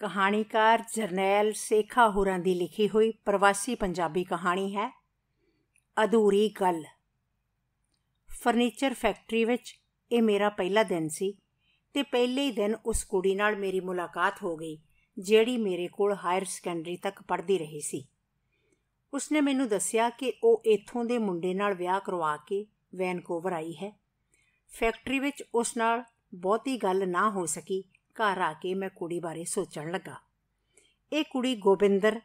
ਕਹਾਣੀਕਾਰ ਜਰਨੈਲ ਸੇਖਾ ਹੋਰਾਂ ਦੀ ਲਿਖੀ ਹੋਈ ਪ੍ਰਵਾਸੀ ਪੰਜਾਬੀ ਕਹਾਣੀ ਹੈ, ਅਧੂਰੀ ਗੱਲ। ਫਰਨੀਚਰ ਫੈਕਟਰੀ ਵਿੱਚ ਇਹ ਮੇਰਾ ਪਹਿਲਾ ਦਿਨ ਸੀ ਤੇ ਪਹਿਲੇ ਹੀ ਦਿਨ ਉਸ ਕੁੜੀ ਨਾਲ ਮੇਰੀ ਮੁਲਾਕਾਤ ਹੋ ਗਈ, ਜਿਹੜੀ ਮੇਰੇ ਕੋਲ ਹਾਇਰ ਸੈਕੰਡਰੀ ਤੱਕ ਪੜ੍ਹਦੀ ਰਹੀ ਸੀ। ਉਸਨੇ ਮੈਨੂੰ ਦੱਸਿਆ ਕਿ ਉਹ ਇੱਥੋਂ ਦੇ ਮੁੰਡੇ ਨਾਲ ਵਿਆਹ ਕਰਵਾ ਕੇ ਵੈਨਕੂਵਰ ਆਈ ਹੈ। ਫੈਕਟਰੀ ਵਿੱਚ ਉਸ ਨਾਲ ਬਹੁਤੀ ਗੱਲ ਨਾ ਹੋ ਸਕੀ ਘਰ ਆ ਕੇ ਮੈਂ ਕੁੜੀ ਬਾਰੇ ਸੋਚਣ ਲੱਗਾ। ਇਹ ਕੁੜੀ ਗੋਬਿੰਦਰ,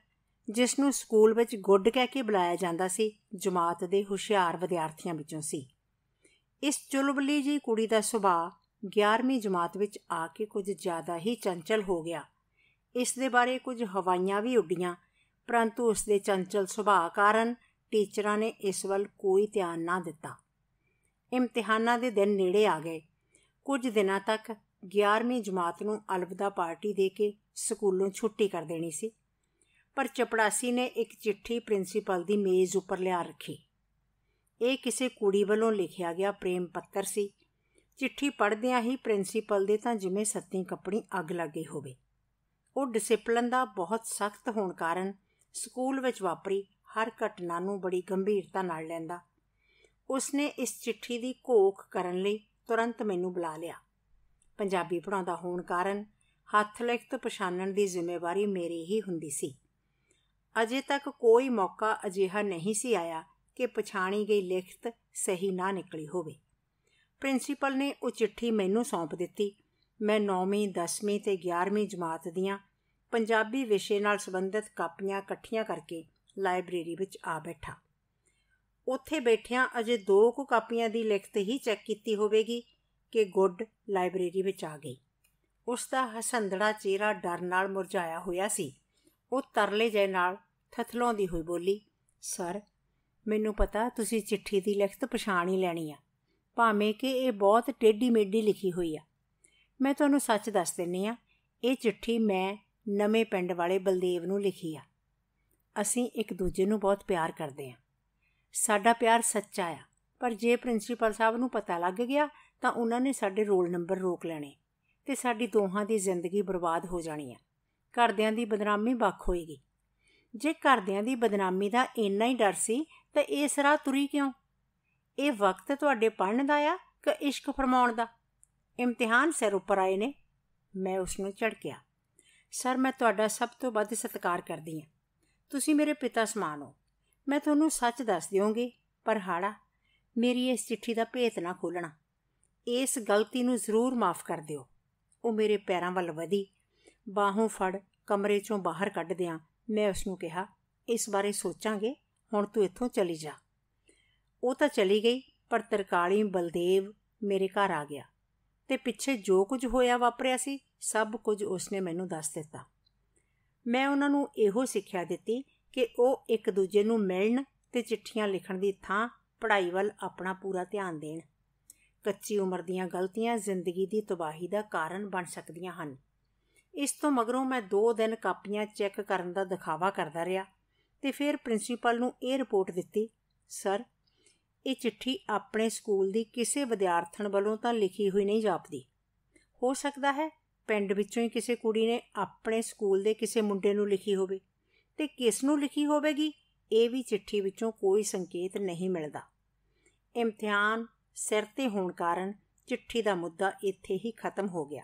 ਜਿਸ ਨੂੰ ਸਕੂਲ ਵਿੱਚ ਗੁੱਡ ਕਹਿ ਕੇ ਬੁਲਾਇਆ ਜਾਂਦਾ ਸੀ, ਜਮਾਤ ਦੇ ਹੁਸ਼ਿਆਰ ਵਿਦਿਆਰਥੀਆਂ ਵਿੱਚੋਂ ਸੀ। ਇਸ ਚੁਲਬਲੀ ਜੀ ਕੁੜੀ ਦਾ ਸੁਭਾਅ 11ਵੀਂ ਜਮਾਤ ਵਿੱਚ ਆ ਕੇ ਕੁਝ ਜ਼ਿਆਦਾ ਹੀ ਚੰਚਲ ਹੋ ਗਿਆ। ਇਸ ਦੇ ਬਾਰੇ ਕੁਝ ਹਵਾਈਆਂ ਵੀ ਉੱਡੀਆਂ, ਪਰੰਤੂ ਉਸ ਦੇ ਚੰਚਲ ਸੁਭਾਅ ਕਾਰਨ ਟੀਚਰਾਂ ਨੇ ਇਸ ਵੱਲ ਕੋਈ ਧਿਆਨ ਨਾ ਦਿੱਤਾ। ਇਮਤਿਹਾਨਾਂ ਦੇ ਦਿਨ ਨੇੜੇ ਆ ਗਏ। ਕੁਝ ਦਿਨਾਂ ਤੱਕ 11ਵੀਂ ਜਮਾਤ ਨੂੰ ਅਲਵਿਦਾ ਪਾਰਟੀ ਦੇ ਕੇ ਸਕੂਲੋਂ ਛੁੱਟੀ ਕਰ ਦੇਣੀ ਸੀ, ਪਰ ਚਪੜਾਸੀ ਨੇ ਇੱਕ ਚਿੱਠੀ ਪ੍ਰਿੰਸੀਪਲ ਦੀ ਮੇਜ਼ ਉੱਪਰ ਲਿਆ ਰੱਖੀ। ਇਹ ਕਿਸੇ ਕੁੜੀ ਵੱਲੋਂ ਲਿਖਿਆ ਗਿਆ ਪ੍ਰੇਮ ਪੱਤਰ ਸੀ। ਚਿੱਠੀ ਪੜ੍ਹਦਿਆਂ ਹੀ ਪ੍ਰਿੰਸੀਪਲ ਦੇ ਤਾਂ ਜਿਵੇਂ ਸੱਤੀ ਕੱਪੜੀ ਅੱਗ ਲੱਗੀ ਹੋਵੇ। ਉਹ ਡਿਸਪਲਨ ਦਾ ਬਹੁਤ ਸਖਤ ਹੋਣ ਕਾਰਨ ਸਕੂਲ ਵਿੱਚ ਵਾਪਰੀ, ਹਰ ਘਟਨਾ ਨੂੰ ਬੜੀ ਗੰਭੀਰਤਾ ਨਾਲ ਲੈਂਦਾ। ਉਸਨੇ ਇਸ ਚਿੱਠੀ ਦੀ ਘੋਖ ਕਰਨ ਲਈ ਤੁਰੰਤ ਮੈਨੂੰ ਬੁਲਾ ਲਿਆ। ਪੰਜਾਬੀ ਪੜਾਉਂਦਾ ਹੋਣ ਕਾਰਨ ਹੱਥ ਲਿਖਤ ਪਛਾਣਨ ਦੀ ਜ਼ਿੰਮੇਵਾਰੀ ਮੇਰੀ ਹੀ ਹੁੰਦੀ ਸੀ। ਅਜੇ ਤੱਕ ਕੋਈ ਮੌਕਾ ਅਜਿਹਾ ਨਹੀਂ ਸੀ ਆਇਆ ਕਿ ਪਛਾਣੀ ਗਈ ਲਿਖਤ ਸਹੀ ਨਾ ਨਿਕਲੀ ਹੋਵੇ। ਪ੍ਰਿੰਸੀਪਲ ਨੇ ਉਹ ਚਿੱਠੀ ਮੈਨੂੰ ਸੌਂਪ ਦਿੱਤੀ। ਮੈਂ 9ਵੀਂ 10ਵੀਂ ਤੇ 11ਵੀਂ ਜਮਾਤ ਦੀਆਂ ਪੰਜਾਬੀ ਵਿਸ਼ੇ ਨਾਲ ਸੰਬੰਧਿਤ ਕਾਪੀਆਂ ਇਕੱਠੀਆਂ ਕਰਕੇ ਲਾਇਬ੍ਰੇਰੀ ਵਿੱਚ ਆ ਬੈਠਾ। ਉੱਥੇ ਬੈਠਿਆਂ ਅਜੇ ਦੋ ਕੁ ਕਾਪੀਆਂ ਦੀ ਲਿਖਤ ਹੀ ਚੈੱਕ ਕੀਤੀ ਹੋਵੇਗੀ। ਕਿ ਗੁੱਡ ਲਾਇਬ੍ਰੇਰੀ ਵਿੱਚ ਆ ਗਈ। ਉਸ ਦਾ ਹਸੰਦੜਾ ਚਿਹਰਾ ਡਰ ਨਾਲ ਮੁਰਝਾਇਆ ਹੋਇਆ ਸੀ। ਉਹ ਤਰਲੇ ਜੇ ਨਾਲ ਥਥਲਾਉਂਦੀ ਹੋਈ ਬੋਲੀ, ਸਰ, ਮੈਨੂੰ ਪਤਾ ਤੁਸੀਂ ਚਿੱਠੀ ਦੀ ਲਿਖਤ ਪਛਾਣ ਹੀ ਲੈਣੀ ਆ। ਭਾਵੇਂ ਕਿ ਇਹ ਬਹੁਤ ਟੇਢੀ ਮੇਢੀ ਲਿਖੀ ਹੋਈ ਆ। ਮੈਂ ਤੁਹਾਨੂੰ ਸੱਚ ਦੱਸ ਦਿੰਨੀ ਆ ਇਹ ਚਿੱਠੀ ਮੈਂ ਨਵੇਂ ਪਿੰਡ ਵਾਲੇ ਬਲਦੇਵ ਨੂੰ ਲਿਖੀ ਆ। ਅਸੀਂ ਇੱਕ ਦੂਜੇ ਨੂੰ ਬਹੁਤ ਪਿਆਰ ਕਰਦੇ ਆ ਸਾਡਾ ਪਿਆਰ ਸੱਚਾ ਆ, ਪਰ ਜੇ ਪ੍ਰਿੰਸੀਪਲ ਸਾਹਿਬ ਨੂੰ ਪਤਾ ਲੱਗ ਗਿਆ ਤਾਂ ਉਹਨਾਂ ਨੇ ਸਾਡੇ ਰੋਲ ਨੰਬਰ ਰੋਕ ਲੈਣੇ ਤੇ ਸਾਡੀ ਦੋਹਾਂ ਦੀ ਜ਼ਿੰਦਗੀ ਬਰਬਾਦ ਹੋ ਜਾਣੀ ਆ। ਘਰਦਿਆਂ ਦੀ ਬਦਨਾਮੀ ਵੱਖ ਹੋਏਗੀ। ਜੇ ਘਰਦਿਆਂ ਦੀ ਬਦਨਾਮੀ ਦਾ ਇੰਨਾ ਹੀ ਡਰ ਸੀ, ਤਾਂ ਇਸ ਰਾਹ ਤੁਰੀ ਕਿਉਂ? ਇਹ ਵਕਤ ਤੁਹਾਡੇ ਪੜਨ ਦਾ ਆ ਕਿ ਇਸ਼ਕ ਫਰਮਾਉਣ ਦਾ? ਇਮਤਿਹਾਨ ਸਿਰ ਉੱਪਰ ਆਏ ਨੇ। ਮੈਂ ਉਸ ਨੂੰ ਝੜਕਿਆ। ਸਰ, ਮੈਂ ਤੁਹਾਡਾ ਸਭ ਤੋਂ ਵੱਧ ਸਤਿਕਾਰ ਕਰਦੀ ਹਾਂ। ਤੁਸੀਂ ਮੇਰੇ ਪਿਤਾ ਸਮਾਨ ਹੋ। ਮੈਂ ਤੁਹਾਨੂੰ ਸੱਚ ਦੱਸ ਦਿਓਗੇ, ਪਰ ਹਾੜਾ, ਮੇਰੀ ਇਸ ਚਿੱਠੀ ਦਾ ਭੇਤ ਨਾ ਖੋਲਣਾ ਇਸ ਗਲਤੀ ਨੂੰ ਜ਼ਰੂਰ ਮਾਫ ਕਰ ਦਿਓ। ਉਹ ਮੇਰੇ ਪੈਰਾਂ ਵੱਲ ਵਧੀ। ਬਾਹੋਂ ਫੜ ਕਮਰੇ ਚੋਂ ਬਾਹਰ ਕੱਢ ਦਿਆਂ। ਮੈਂ ਉਸ ਨੂੰ ਕਿਹਾ, ਇਸ ਬਾਰੇ ਸੋਚਾਂਗੇ, ਹੁਣ ਤੂੰ ਇੱਥੋਂ ਚਲੀ ਜਾ। ਉਹ ਤਾਂ ਚਲੀ ਗਈ, ਪਰ ਤਰਕਾਲੀ ਬਲਦੇਵ ਮੇਰੇ ਘਰ ਆ ਗਿਆ ਤੇ ਪਿੱਛੇ ਜੋ ਕੁਝ ਹੋਇਆ ਵਾਪਰਿਆ ਸੀ, ਸਭ ਕੁਝ ਉਸਨੇ ਮੈਨੂੰ ਦੱਸ ਦਿੱਤਾ। ਮੈਂ ਉਹਨਾਂ ਨੂੰ ਇਹੋ ਸਿੱਖਿਆ ਦਿੱਤੀ ਕਿ ਉਹ ਇੱਕ ਦੂਜੇ ਨੂੰ ਮਿਲਣ ਤੇ ਚਿੱਠੀਆਂ ਲਿਖਣ ਦੀ ਥਾਂ ਪੜ੍ਹਾਈ ਵੱਲ ਆਪਣਾ ਪੂਰਾ ਧਿਆਨ ਦੇਣ। ਕੱਚੀ ਉਮਰ ਦੀਆਂ ਗਲਤੀਆਂ ਜ਼ਿੰਦਗੀ ਦੀ ਤਬਾਹੀ ਦਾ ਕਾਰਨ ਬਣ ਸਕਦੀਆਂ ਹਨ। ਇਸ ਤੋਂ ਮਗਰੋਂ ਮੈਂ 2 ਦਿਨ ਕਾਪੀਆਂ ਚੈੱਕ ਕਰਨ ਦਾ ਦਿਖਾਵਾ ਕਰਦਾ ਰਿਹਾ ਤੇ ਫਿਰ ਪ੍ਰਿੰਸੀਪਲ ਨੂੰ ਇਹ ਰਿਪੋਰਟ ਦਿੱਤੀ, ਸਰ, ਇਹ ਚਿੱਠੀ ਆਪਣੇ ਸਕੂਲ ਦੀ ਕਿਸੇ ਵਿਦਿਆਰਥਣ ਵੱਲੋਂ ਤਾਂ ਲਿਖੀ ਹੋਈ ਨਹੀਂ ਜਾਪਦੀ। ਹੋ ਸਕਦਾ ਹੈ ਪਿੰਡ ਵਿੱਚੋਂ ਹੀ ਕਿਸੇ ਕੁੜੀ ਨੇ ਆਪਣੇ ਸਕੂਲ ਦੇ ਕਿਸੇ ਮੁੰਡੇ ਨੂੰ ਲਿਖੀ ਹੋਵੇ ਤੇ ਕਿਸ ਨੂੰ ਲਿਖੀ ਹੋਵੇਗੀ? ਇਹ ਵੀ ਚਿੱਠੀ ਵਿੱਚੋਂ ਕੋਈ ਸੰਕੇਤ ਨਹੀਂ ਮਿਲਦਾ। ਇਮਤਿਹਾਨ ਸਿਰ ਤੇ ਹੋਣ ਕਾਰਨ ਚਿੱਠੀ ਦਾ ਮੁੱਦਾ ਇੱਥੇ ਹੀ ਖਤਮ ਹੋ ਗਿਆ।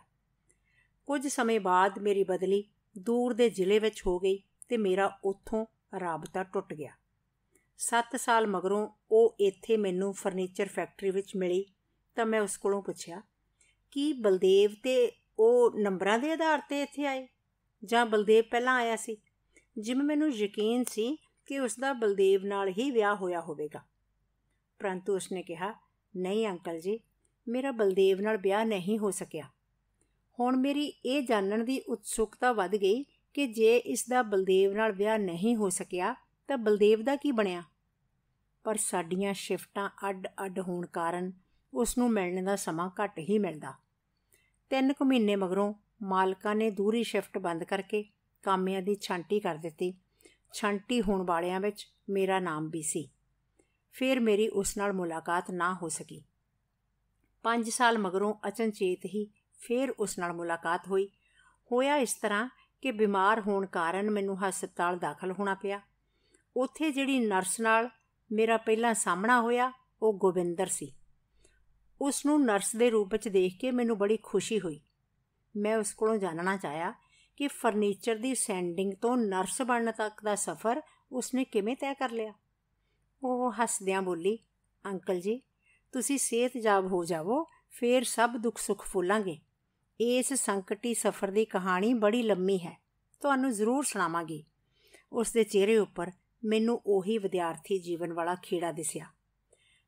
ਕੁਝ ਸਮੇਂ ਬਾਅਦ ਮੇਰੀ ਬਦਲੀ ਦੂਰ ਦੇ ਜ਼ਿਲ੍ਹੇ ਵਿੱਚ ਹੋ ਗਈ ਤੇ ਮੇਰਾ ਉੱਥੋਂ ਰਾਬਤਾ ਟੁੱਟ ਗਿਆ। 7 ਸਾਲ ਮਗਰੋਂ ਉਹ ਇੱਥੇ ਮੈਨੂੰ ਫਰਨੀਚਰ ਫੈਕਟਰੀ ਵਿੱਚ ਮਿਲੀ ਤਾਂ ਮੈਂ ਉਸ ਕੋਲੋਂ ਪੁੱਛਿਆ, ਕੀ ਬਲਦੇਵ ਤੇ ਉਹ ਨੰਬਰਾਂ ਦੇ ਆਧਾਰ ਤੇ ਇੱਥੇ ਆਏ? ਜਾਂ ਬਲਦੇਵ ਪਹਿਲਾਂ ਆਇਆ ਸੀ? ਜਿਵੇਂ ਮੈਨੂੰ ਯਕੀਨ ਸੀ ਕਿ ਉਸ ਦਾ ਬਲਦੇਵ ਨਾਲ ਹੀ ਵਿਆਹ ਹੋਇਆ ਹੋਵੇਗਾ। ਪਰੰਤੂ ਉਸਨੇ ਕਿਹਾ ਨਹੀਂ ਅੰਕਲ ਜੀ, ਮੇਰਾ ਬਲਦੇਵ ਨਾਲ ਵਿਆਹ ਨਹੀਂ ਹੋ ਸਕਿਆ। ਹੁਣ ਮੇਰੀ ਇਹ ਜਾਣਨ ਦੀ ਉਤਸੁਕਤਾ ਵੱਧ ਗਈ ਕਿ ਜੇ ਇਸ ਦਾ ਬਲਦੇਵ ਨਾਲ ਵਿਆਹ ਨਹੀਂ ਹੋ ਸਕਿਆ, ਤਾਂ ਬਲਦੇਵ ਦਾ ਕੀ ਬਣਿਆ? ਪਰ ਸਾਡੀਆਂ ਸ਼ਿਫਟਾਂ ਅੱਡ-ਅੱਡ ਹੋਣ ਕਾਰਨ ਉਸ ਨੂੰ ਮਿਲਣ ਦਾ ਸਮਾਂ ਘੱਟ ਹੀ ਮਿਲਦਾ। ਤਿੰਨ ਕੁ ਮਹੀਨੇ ਮਗਰੋਂ ਮਾਲਕਾਂ ਨੇ ਦੂਰੀ ਸ਼ਿਫਟ ਬੰਦ ਕਰਕੇ ਕਾਮਿਆਂ ਦੀ ਛਾਂਟੀ ਕਰ ਦਿੱਤੀ। ਛਾਂਟੀ ਹੋਣ ਵਾਲਿਆਂ ਵਿੱਚ ਮੇਰਾ ਨਾਮ ਵੀ ਸੀ। ਫਿਰ ਮੇਰੀ ਉਸ ਨਾਲ ਮੁਲਾਕਾਤ ਨਾ ਹੋ ਸਕੀ। 5 ਸਾਲ ਮਗਰੋਂ ਅਚਨਚੇਤ ਹੀ ਫਿਰ ਉਸ ਨਾਲ ਮੁਲਾਕਾਤ ਹੋਈ। ਹੋਇਆ ਇਸ ਤਰ੍ਹਾਂ ਕਿ ਬਿਮਾਰ ਹੋਣ ਕਾਰਨ ਮੈਨੂੰ ਹਸਪਤਾਲ ਦਾਖਲ ਹੋਣਾ ਪਿਆ। ਉੱਥੇ ਜਿਹੜੀ ਨਰਸ ਨਾਲ ਮੇਰਾ ਪਹਿਲਾਂ ਸਾਹਮਣਾ ਹੋਇਆ, ਉਹ ਗੋਬਿੰਦਰ ਸੀ। ਉਸ ਨੂੰ ਨਰਸ ਦੇ ਰੂਪ ਵਿੱਚ ਦੇਖ ਕੇ ਮੈਨੂੰ ਬੜੀ ਖੁਸ਼ੀ ਹੋਈ। ਮੈਂ ਉਸ ਕੋਲੋਂ ਜਾਣਨਾ ਚਾਹਿਆ ਕਿ ਫਰਨੀਚਰ ਦੀ ਸੈਂਡਿੰਗ ਤੋਂ ਨਰਸ ਬਣਨ ਤੱਕ ਦਾ ਸਫ਼ਰ ਉਸਨੇ ਕਿਵੇਂ ਤੈਅ ਕਰ ਲਿਆ। ਉਹ ਹੱਸਦਿਆਂ ਬੋਲੀ, ਅੰਕਲ ਜੀ, ਤੁਸੀਂ ਸਿਹਤਯਾਬ ਹੋ ਜਾਵੋ, ਫੇਰ ਸਭ ਦੁੱਖ ਸੁੱਖ ਫੁੱਲਾਂਗੇ। ਇਸ ਸੰਕਟੀ ਸਫ਼ਰ ਦੀ ਕਹਾਣੀ ਬੜੀ ਲੰਮੀ ਹੈ, ਤੁਹਾਨੂੰ ਜ਼ਰੂਰ ਸੁਣਾਵਾਂਗੀ। ਉਸ ਦੇ ਚਿਹਰੇ ਉੱਪਰ ਮੈਨੂੰ ਉਹੀ ਵਿਦਿਆਰਥੀ ਜੀਵਨ ਵਾਲਾ ਖੇੜਾ ਦਿਸਿਆ।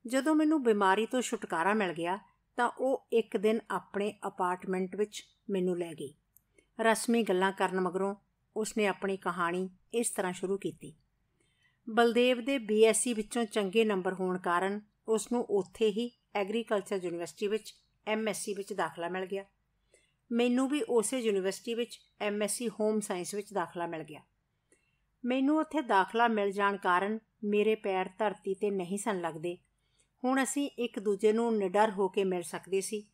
ਜਦੋਂ ਮੈਨੂੰ ਬਿਮਾਰੀ ਤੋਂ ਛੁਟਕਾਰਾ ਮਿਲ ਗਿਆ, ਤਾਂ ਉਹ ਇੱਕ ਦਿਨ ਆਪਣੇ ਅਪਾਰਟਮੈਂਟ ਵਿੱਚ ਮੈਨੂੰ ਲੈ ਗਈ। ਰਸਮੀ ਗੱਲਾਂ ਕਰਨ ਮਗਰੋਂ ਉਸਨੇ ਆਪਣੀ ਕਹਾਣੀ ਇਸ ਤਰ੍ਹਾਂ ਸ਼ੁਰੂ ਕੀਤੀ। ਬਲਦੇਵ ਦੇ ਬੀਐਸਸੀ ਵਿੱਚੋਂ ਚੰਗੇ ਨੰਬਰ ਹੋਣ ਕਾਰਨ ਉਸ ਨੂੰ ਉੱਥੇ ਹੀ ਐਗਰੀਕਲਚਰ ਯੂਨੀਵਰਸਿਟੀ ਵਿੱਚ ਐਮਐਸਸੀ ਵਿੱਚ ਦਾਖਲਾ ਮਿਲ ਗਿਆ। ਮੈਨੂੰ ਵੀ ਉਸੇ ਯੂਨੀਵਰਸਿਟੀ ਵਿੱਚ ਐਮਐਸਸੀ ਹੋਮ ਸਾਇੰਸ ਵਿੱਚ ਦਾਖਲਾ ਮਿਲ ਗਿਆ। ਮੈਨੂੰ ਉੱਥੇ ਦਾਖਲਾ ਮਿਲ ਜਾਣ ਕਾਰਨ ਮੇਰੇ ਪੈਰ ਧਰਤੀ ਤੇ ਨਹੀਂ ਸਨ ਲੱਗਦੇ। ਹੁਣ ਅਸੀਂ ਇੱਕ ਦੂਜੇ ਨੂੰ ਨਿਡਰ ਹੋ ਕੇ ਮਿਲ ਸਕਦੇ ਸੀ।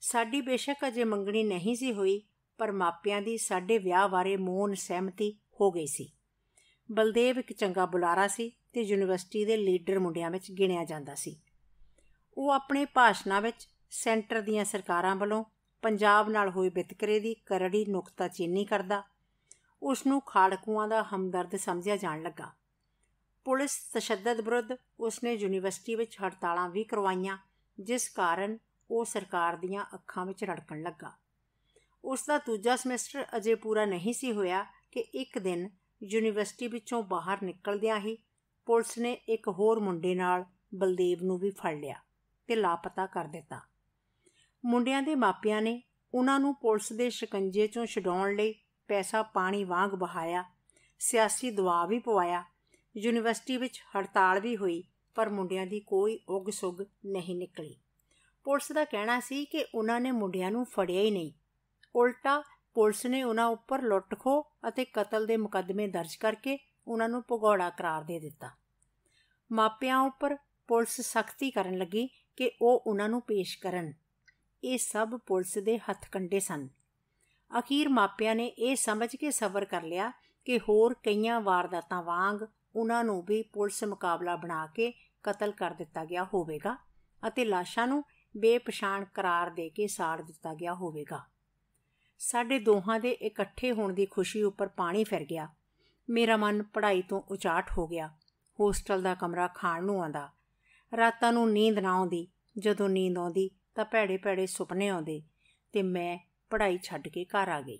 ਸਾਡੀ ਬੇਸ਼ੱਕ ਅਜੇ ਮੰਗਣੀ ਨਹੀਂ ਸੀ ਹੋਈ, ਪਰ ਮਾਪਿਆਂ ਦੀ ਸਾਡੇ ਵਿਆਹ ਬਾਰੇ ਮੋਨ ਸਹਿਮਤੀ ਹੋ ਗਈ ਸੀ। ਬਲਦੇਵ ਇੱਕ ਚੰਗਾ ਬੁਲਾਰਾ ਸੀ ਤੇ ਯੂਨੀਵਰਸਿਟੀ ਦੇ ਲੀਡਰ ਮੁੰਡਿਆਂ ਵਿੱਚ ਗਿਣਿਆ ਜਾਂਦਾ ਸੀ। ਉਹ ਆਪਣੇ ਭਾਸ਼ਣਾਂ ਵਿੱਚ ਸੈਂਟਰ ਦੀਆਂ ਸਰਕਾਰਾਂ ਵੱਲੋਂ ਪੰਜਾਬ ਨਾਲ ਹੋਏ ਵਿਤਕਰੇ ਦੀ ਕਰੜੀ ਨੁਕਤਾਚੀਨੀ ਕਰਦਾ ਉਸ ਨੂੰ ਖਾੜਕੂਆਂ ਦਾ ਹਮਦਰਦ ਸਮਝਿਆ ਜਾਣ ਲੱਗਾ। ਪੁਲਿਸ ਤਸ਼ੱਦਦ ਵਿਰੁੱਧ ਉਸਨੇ ਯੂਨੀਵਰਸਿਟੀ ਵਿੱਚ ਹੜਤਾਲਾਂ ਵੀ ਕਰਵਾਈਆਂ, ਜਿਸ ਕਾਰਨ ਉਹ ਸਰਕਾਰ ਦੀਆਂ ਅੱਖਾਂ ਵਿੱਚ ਰੜਕਣ ਲੱਗਾ। ਉਸ ਦਾ ਦੂਜਾ ਸਮੈਸਟਰ ਅਜੇ ਪੂਰਾ ਨਹੀਂ ਸੀ ਹੋਇਆ ਕਿ ਇੱਕ ਦਿਨ ਯੂਨੀਵਰਸਿਟੀ ਵਿੱਚੋਂ ਬਾਹਰ ਨਿਕਲਦਿਆਂ ਹੀ ਪੁਲਿਸ ਨੇ ਇੱਕ ਹੋਰ ਮੁੰਡੇ ਨਾਲ ਬਲਦੇਵ ਨੂੰ ਵੀ ਫੜ ਲਿਆ ਤੇ ਲਾਪਤਾ ਕਰ ਦਿੱਤਾ। ਮੁੰਡਿਆਂ ਦੇ ਮਾਪਿਆਂ ਨੇ ਉਹਨਾਂ ਨੂੰ ਪੁਲਿਸ ਦੇ ਸ਼ਿਕੰਜੇ ਚੋਂ ਛਡਾਉਣ ਲਈ ਪੈਸਾ ਪਾਣੀ ਵਾਂਗ ਬਹਾਇਆ, ਸਿਆਸੀ ਦਬਾਅ ਵੀ ਪਵਾਇਆ। ਯੂਨੀਵਰਸਿਟੀ ਵਿੱਚ ਹੜਤਾਲ ਵੀ ਹੋਈ, ਪਰ ਮੁੰਡਿਆਂ ਦੀ ਕੋਈ ਉਗ ਸੁਗ ਨਹੀਂ ਨਿਕਲੀ। ਪੁਲਿਸ ਦਾ ਕਹਿਣਾ ਸੀ ਕਿ ਉਹਨਾਂ ਨੇ ਮੁੰਡਿਆਂ ਨੂੰ ਫੜਿਆ ਹੀ ਨਹੀਂ। ਉਲਟਾ ਪੁਲਿਸ ਨੇ ਉਹਨਾਂ ਉੱਪਰ ਲੁੱਟਖੋ ਅਤੇ ਕਤਲ ਦੇ ਮੁਕੱਦਮੇ ਦਰਜ ਕਰਕੇ ਉਹਨਾਂ ਨੂੰ ਭਗੌੜਾ ਕਰਾਰ ਦੇ ਦਿੱਤਾ। ਮਾਪਿਆਂ ਉੱਪਰ ਪੁਲਿਸ ਸਖਤੀ ਕਰਨ ਲੱਗੀ ਕਿ ਉਹ ਉਹਨਾਂ ਨੂੰ ਪੇਸ਼ ਕਰਨ। ਇਹ ਸਭ ਪੁਲਿਸ ਦੇ ਹੱਥ ਕੰਡੇ ਸਨ। ਅਖੀਰ ਮਾਪਿਆਂ ਨੇ ਇਹ ਸਮਝ ਕੇ ਸਬਰ ਕਰ ਲਿਆ ਕਿ ਹੋਰ ਕਈਆਂ ਵਾਰਦਾਤਾਂ ਵਾਂਗ ਉਹਨਾਂ ਨੂੰ ਵੀ ਪੁਲਿਸ ਮੁਕਾਬਲਾ ਬਣਾ ਕੇ ਕਤਲ ਕਰ ਦਿੱਤਾ ਗਿਆ ਹੋਵੇਗਾ ਅਤੇ ਲਾਸ਼ਾਂ ਨੂੰ ਬੇਪਛਾਣ ਕਰਾਰ ਦੇ ਕੇ ਸਾੜ ਦਿੱਤਾ ਗਿਆ ਹੋਵੇਗਾ। ਸਾਡੇ ਦੋਹਾਂ ਦੇ ਇਕੱਠੇ ਹੋਣ ਦੀ ਖੁਸ਼ੀ ਉੱਪਰ ਪਾਣੀ ਫਿਰ ਗਿਆ। ਮੇਰਾ ਮਨ ਪੜ੍ਹਾਈ ਤੋਂ ਉਚਾਟ ਹੋ ਗਿਆ। ਹੋਸਟਲ ਦਾ ਕਮਰਾ ਖਾਣ ਨੂੰ ਆਂਦਾ ਰਾਤਾਂ ਨੂੰ ਨੀਂਦ ਨਾ ਆਉਂਦੀ। ਜਦੋਂ ਨੀਂਦ ਆਉਂਦੀ ਤਾਂ ਭੈੜੇ ਭੈੜੇ ਸੁਪਨੇ ਆਉਂਦੇ ਤੇ ਮੈਂ ਪੜ੍ਹਾਈ ਛੱਡ ਕੇ ਘਰ ਆ ਗਈ।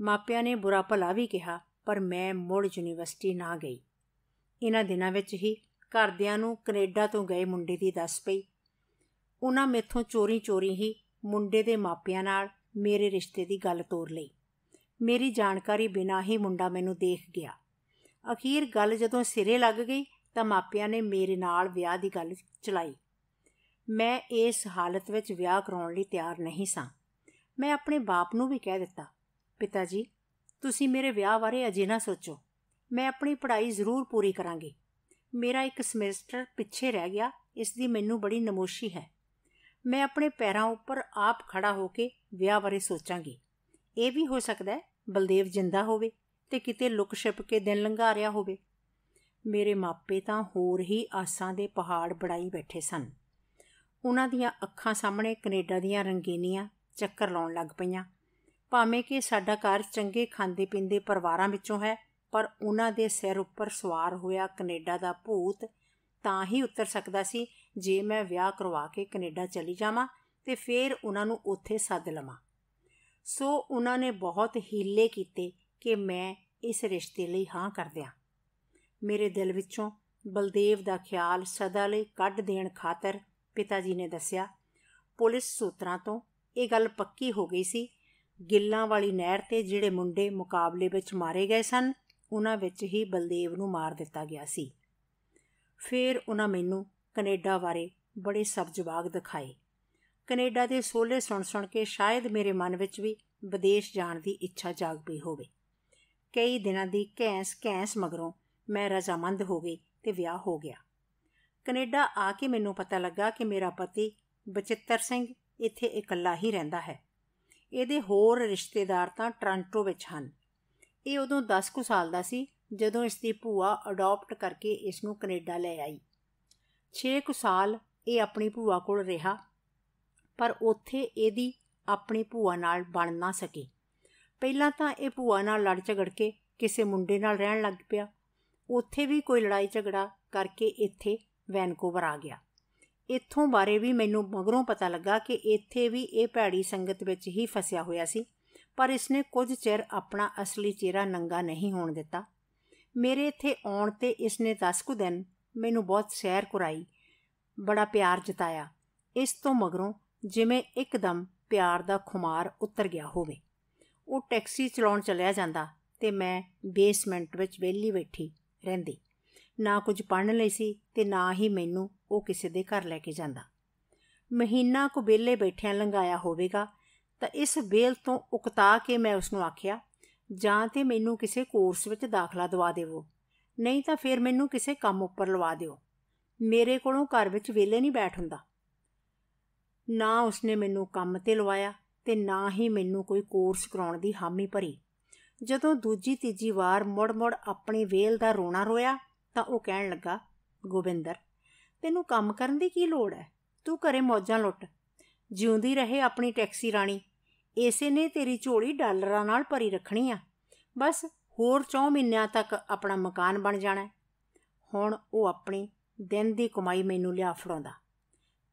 ਮਾਪਿਆਂ ਨੇ ਬੁਰਾ ਭਲਾ ਵੀ ਕਿਹਾ, ਪਰ ਮੈਂ ਮੁੜ ਯੂਨੀਵਰਸਿਟੀ ਨਾ ਗਈ। ਇਹਨਾਂ ਦਿਨਾਂ ਵਿੱਚ ਹੀ ਘਰਦਿਆਂ ਨੂੰ ਕੈਨੇਡਾ ਤੋਂ ਗਏ ਮੁੰਡੇ ਦੀ ਦੱਸ ਪਈ। ਉਹਨਾਂ ਮੇਥੋਂ ਚੋਰੀ-ਚੋਰੀ ਹੀ ਮੁੰਡੇ ਦੇ ਮਾਪਿਆਂ ਨਾਲ ਮੇਰੇ ਰਿਸ਼ਤੇ ਦੀ ਗੱਲ ਤੋਰ ਲਈ। ਮੇਰੀ ਜਾਣਕਾਰੀ ਬਿਨਾਂ ਹੀ ਮੁੰਡਾ ਮੈਨੂੰ ਦੇਖ ਗਿਆ। ਅਖੀਰ ਗੱਲ ਜਦੋਂ ਸਿਰੇ ਲੱਗ ਗਈ ਤਾਂ ਮਾਪਿਆਂ ਨੇ ਮੇਰੇ ਨਾਲ ਵਿਆਹ ਦੀ ਗੱਲ ਚਲਾਈ। ਮੈਂ ਇਸ ਹਾਲਤ ਵਿੱਚ ਵਿਆਹ ਕਰਾਉਣ ਲਈ ਤਿਆਰ ਨਹੀਂ ਸਾਂ। ਮੈਂ ਆਪਣੇ ਬਾਪ ਨੂੰ ਵੀ ਕਹਿ ਦਿੱਤਾ, ਪਿਤਾ ਜੀ, ਤੁਸੀਂ ਮੇਰੇ ਵਿਆਹ ਬਾਰੇ ਅਜੇ ਨਾ ਸੋਚੋ। ਮੈਂ ਆਪਣੀ ਪੜ੍ਹਾਈ ਜ਼ਰੂਰ ਪੂਰੀ ਕਰਾਂਗੀ। ਮੇਰਾ ਇੱਕ ਸਮੈਸਟਰ ਪਿੱਛੇ ਰਹਿ ਗਿਆ, ਇਸ ਦੀ ਮੈਨੂੰ ਬੜੀ ਨਮੋਸ਼ੀ ਹੈ। ਮੈਂ ਆਪਣੇ ਪੈਰਾਂ ਉੱਪਰ ਆਪ ਖੜਾ ਹੋ ਕੇ ਵਿਆਹ ਬਾਰੇ ਸੋਚਾਂਗੀ। ਇਹ ਵੀ ਹੋ ਸਕਦਾ ਹੈ ਬਲਦੇਵ ਜਿੰਦਾ ਹੋਵੇ ਤੇ ਕਿਤੇ ਲੁਕ ਛਿਪ ਕੇ ਦਿਨ ਲੰਘਾ ਰਿਹਾ ਹੋਵੇ। ਮੇਰੇ ਮਾਪੇ ਤਾਂ ਹੋਰ ਹੀ ਆਸਾਂ ਦੇ ਪਹਾੜ ਬੜਾਈ ਬੈਠੇ ਸਨ। ਉਹਨਾਂ ਦੀਆਂ ਅੱਖਾਂ ਸਾਹਮਣੇ ਕੈਨੇਡਾ ਦੀਆਂ ਰੰਗੀਨੀਆਂ ਚੱਕਰ ਲਾਉਣ ਲੱਗ ਪਈਆਂ। ਭਾਵੇਂ ਕਿ ਸਾਡਾ ਘਰ ਚੰਗੇ ਖਾਂਦੇ ਪੀਂਦੇ ਪਰਿਵਾਰਾਂ ਵਿੱਚੋਂ ਹੈ, ਪਰ ਉਹਨਾਂ ਦੇ ਸਿਰ ਉੱਪਰ ਸਵਾਰ ਹੋਇਆ ਕੈਨੇਡਾ ਦਾ ਭੂਤ ਤਾਂ ਹੀ ਉਤਰ ਸਕਦਾ ਸੀ ਜੇ ਮੈਂ ਵਿਆਹ ਕਰਵਾ ਕੇ ਕੈਨੇਡਾ ਚਲੀ ਜਾਵਾਂ ਤੇ ਫਿਰ ਉਹਨਾਂ ਨੂੰ ਉੱਥੇ ਸੱਦ ਲਵਾਂ। ਸੋ ਉਹਨਾਂ ਨੇ ਬਹੁਤ ਹੀਲੇ ਕੀਤੇ ਕਿ ਮੈਂ ਇਸ ਰਿਸ਼ਤੇ ਲਈ ਹਾਂ ਕਰ ਦਿਆਂ। ਮੇਰੇ ਦਿਲ ਵਿੱਚੋਂ ਬਲਦੇਵ ਦਾ ਖਿਆਲ ਸਦਾ ਲਈ ਕੱਢ ਦੇਣ ਖਾਤਰ ਪਿਤਾ ਜੀ ਨੇ ਦੱਸਿਆ, ਪੁਲਿਸ ਸੂਤਰਾਂ ਤੋਂ ਇਹ ਗੱਲ ਪੱਕੀ ਹੋ ਗਈ ਸੀ, ਗਿੱਲਾਂ ਵਾਲੀ ਨਹਿਰ ਤੇ ਜਿਹੜੇ ਮੁੰਡੇ ਮੁਕਾਬਲੇ ਵਿੱਚ ਮਾਰੇ ਗਏ ਸਨ, ਉਹਨਾਂ ਵਿੱਚ ਹੀ ਬਲਦੇਵ ਨੂੰ ਮਾਰ ਦਿੱਤਾ ਗਿਆ ਸੀ। ਫਿਰ ਉਹਨਾਂ ਮੈਨੂੰ ਕੈਨੇਡਾ ਬਾਰੇ ਬੜੇ ਸਬਜਵਾਗ ਦਿਖਾਏ। ਕੈਨੇਡਾ ਦੇ ਸੋਲੇ ਸੁਣ ਸੁਣ ਕੇ ਸ਼ਾਇਦ ਮੇਰੇ ਮਨ ਵਿੱਚ ਵੀ ਵਿਦੇਸ਼ ਜਾਣ ਦੀ ਇੱਛਾ ਜਾਗ ਪਈ ਹੋਵੇ। ਕਈ ਦਿਨਾਂ ਦੀ ਘੈਂਸ ਘੈਂਸ ਮਗਰੋਂ ਮੈਂ ਰਜ਼ਾਮੰਦ ਹੋ ਗਈ ਤੇ ਵਿਆਹ ਹੋ ਗਿਆ। ਕੈਨੇਡਾ ਆ ਕੇ ਮੈਨੂੰ ਪਤਾ ਲੱਗਾ ਕਿ ਮੇਰਾ ਪਤੀ ਬਚਿੱਤਰ ਸਿੰਘ ਇੱਥੇ ਇਕੱਲਾ ਹੀ ਰਹਿੰਦਾ ਹੈ। ਇਹਦੇ ਹੋਰ ਰਿਸ਼ਤੇਦਾਰ ਤਾਂ ਟ੍ਰਾਂਟੋ ਵਿੱਚ ਹਨ। ਇਹ ਉਦੋਂ 10 ਕੁ ਸਾਲ ਦਾ ਸੀ ਜਦੋਂ ਇਸ ਦੀ ਭੂਆ ਅਡਾਪਟ ਕਰਕੇ ਇਸ ਨੂੰ ਕੈਨੇਡਾ ਲੈ ਆਈ। 6 ਕੁ ਸਾਲ ਇਹ ਆਪਣੀ ਭੂਆ ਕੋਲ ਰਿਹਾ, ਪਰ ਉੱਥੇ ਇਹਦੀ ਆਪਣੀ ਭੂਆ ਨਾਲ ਬਣ ਨਾ ਸਕੀ। ਪਹਿਲਾਂ ਤਾਂ ਇਹ ਭੂਆ ਨਾਲ ਲੜ ਝਗੜ ਕੇ ਕਿਸੇ ਮੁੰਡੇ ਨਾਲ ਰਹਿਣ ਲੱਗ ਪਿਆ। ਉੱਥੇ ਵੀ ਕੋਈ ਲੜਾਈ ਝਗੜਾ ਕਰਕੇ ਇੱਥੇ ਵੈਨਕੂਵਰ ਆ ਗਿਆ। ਇੱਥੋਂ ਬਾਰੇ ਵੀ ਮੈਨੂੰ ਮਗਰੋਂ ਪਤਾ ਲੱਗਾ ਕਿ ਇੱਥੇ ਵੀ ਇਹ ਭੈੜੀ ਸੰਗਤ ਵਿੱਚ ਹੀ ਫਸਿਆ ਹੋਇਆ ਸੀ, ਪਰ ਇਸਨੇ ਕੁਝ ਚਿਰ ਆਪਣਾ ਅਸਲੀ ਚਿਹਰਾ ਨੰਗਾ ਨਹੀਂ ਹੋਣ ਦਿੱਤਾ। ਮੇਰੇ ਇੱਥੇ ਆਉਣ ਤੇ ਇਸਨੇ 10 ਕੁ ਦਿਨ ਮੈਨੂੰ ਬਹੁਤ ਸੈਰ ਕਰਾਈ, ਬੜਾ ਪਿਆਰ ਜਤਾਇਆ। ਇਸ ਤੋਂ ਮਗਰੋਂ ਜਿਵੇਂ ਇੱਕਦਮ ਪਿਆਰ ਦਾ ਖੁਮਾਰ ਉਤਰ ਗਿਆ ਹੋਵੇ। ਉਹ ਟੈਕਸੀ ਚਲਾਉਣ ਚਲਿਆ ਜਾਂਦਾ ਤੇ ਮੈਂ ਬੇਸਮੈਂਟ ਵਿੱਚ ਵਿਹਲੀ ਬੈਠੀ ਰਹਿੰਦੀ। ਨਾ ਕੁਝ ਪੜਨ ਲਈ ਸੀ ਤੇ ਨਾ ਹੀ ਮੈਨੂੰ ਉਹ ਕਿਸੇ ਦੇ ਘਰ ਲੈ ਕੇ ਜਾਂਦਾ। ਮਹੀਨਾ ਕੁ ਵਿਹਲੇ ਬੈਠਿਆਂ ਲੰਘਾਇਆ ਹੋਵੇਗਾ ਤਾਂ ਇਸ ਬੇਲ ਤੋਂ ਉਕਤਾ ਕੇ ਮੈਂ ਉਸ ਨੂੰ ਆਖਿਆ, ਜਾਂ ਤੇ ਮੈਨੂੰ ਕਿਸੇ ਕੋਰਸ ਵਿੱਚ ਦਾਖਲਾ ਦਵਾ ਦੇਵੋ। ਨਹੀਂ ਤਾਂ ਫਿਰ ਮੈਨੂੰ ਕਿਸੇ ਕੰਮ ਉੱਪਰ ਲਵਾ ਦਿਓ। ਮੇਰੇ ਕੋਲੋਂ ਘਰ ਵਿੱਚ ਵਿਹਲੇ ਨਹੀਂ ਬੈਠ ਹੁੰਦਾ। ਨਾ ਉਸਨੇ ਮੈਨੂੰ ਕੰਮ ਤੇ ਲਵਾਇਆ ਤੇ ਨਾ ਹੀ ਮੈਨੂੰ ਕੋਈ ਕੋਰਸ ਕਰਾਉਣ ਦੀ ਹਾਮੀ ਭਰੀ। ਜਦੋਂ ਦੂਜੀ ਤੀਜੀ ਵਾਰ ਮੁੜ-ਮੁੜ ਆਪਣੀ ਵੇਲ ਦਾ ਰੋਣਾ ਰੋਇਆ ਤਾਂ ਉਹ ਕਹਿਣ ਲੱਗਾ, ਗੋਬਿੰਦਰ, ਤੈਨੂੰ ਕੰਮ ਕਰਨ ਦੀ ਕੀ ਲੋੜ ਹੈ? ਤੂੰ ਘਰੇ ਮੌਜਾਂ ਲੁੱਟ। ਜਿਉਂਦੀ ਰਹੇ ਆਪਣੀ ਟੈਕਸੀ ਰਾਣੀ। ਇਸੇ ਨੇ ਤੇਰੀ ਝੋਲੀ ਡਾਲਰਾਂ ਨਾਲ ਭਰੀ ਰੱਖਣੀ ਆ। ਬਸ ਹੋਰ 4 ਮਹੀਨਿਆਂ ਤੱਕ ਆਪਣਾ ਮਕਾਨ ਬਣ ਜਾਣਾ ਹੁਣ ਉਹ ਆਪਣੀ ਦਿਨ ਦੀ ਕਮਾਈ ਮੈਨੂੰ ਲਿਆ ਫੜਾਉਂਦਾ।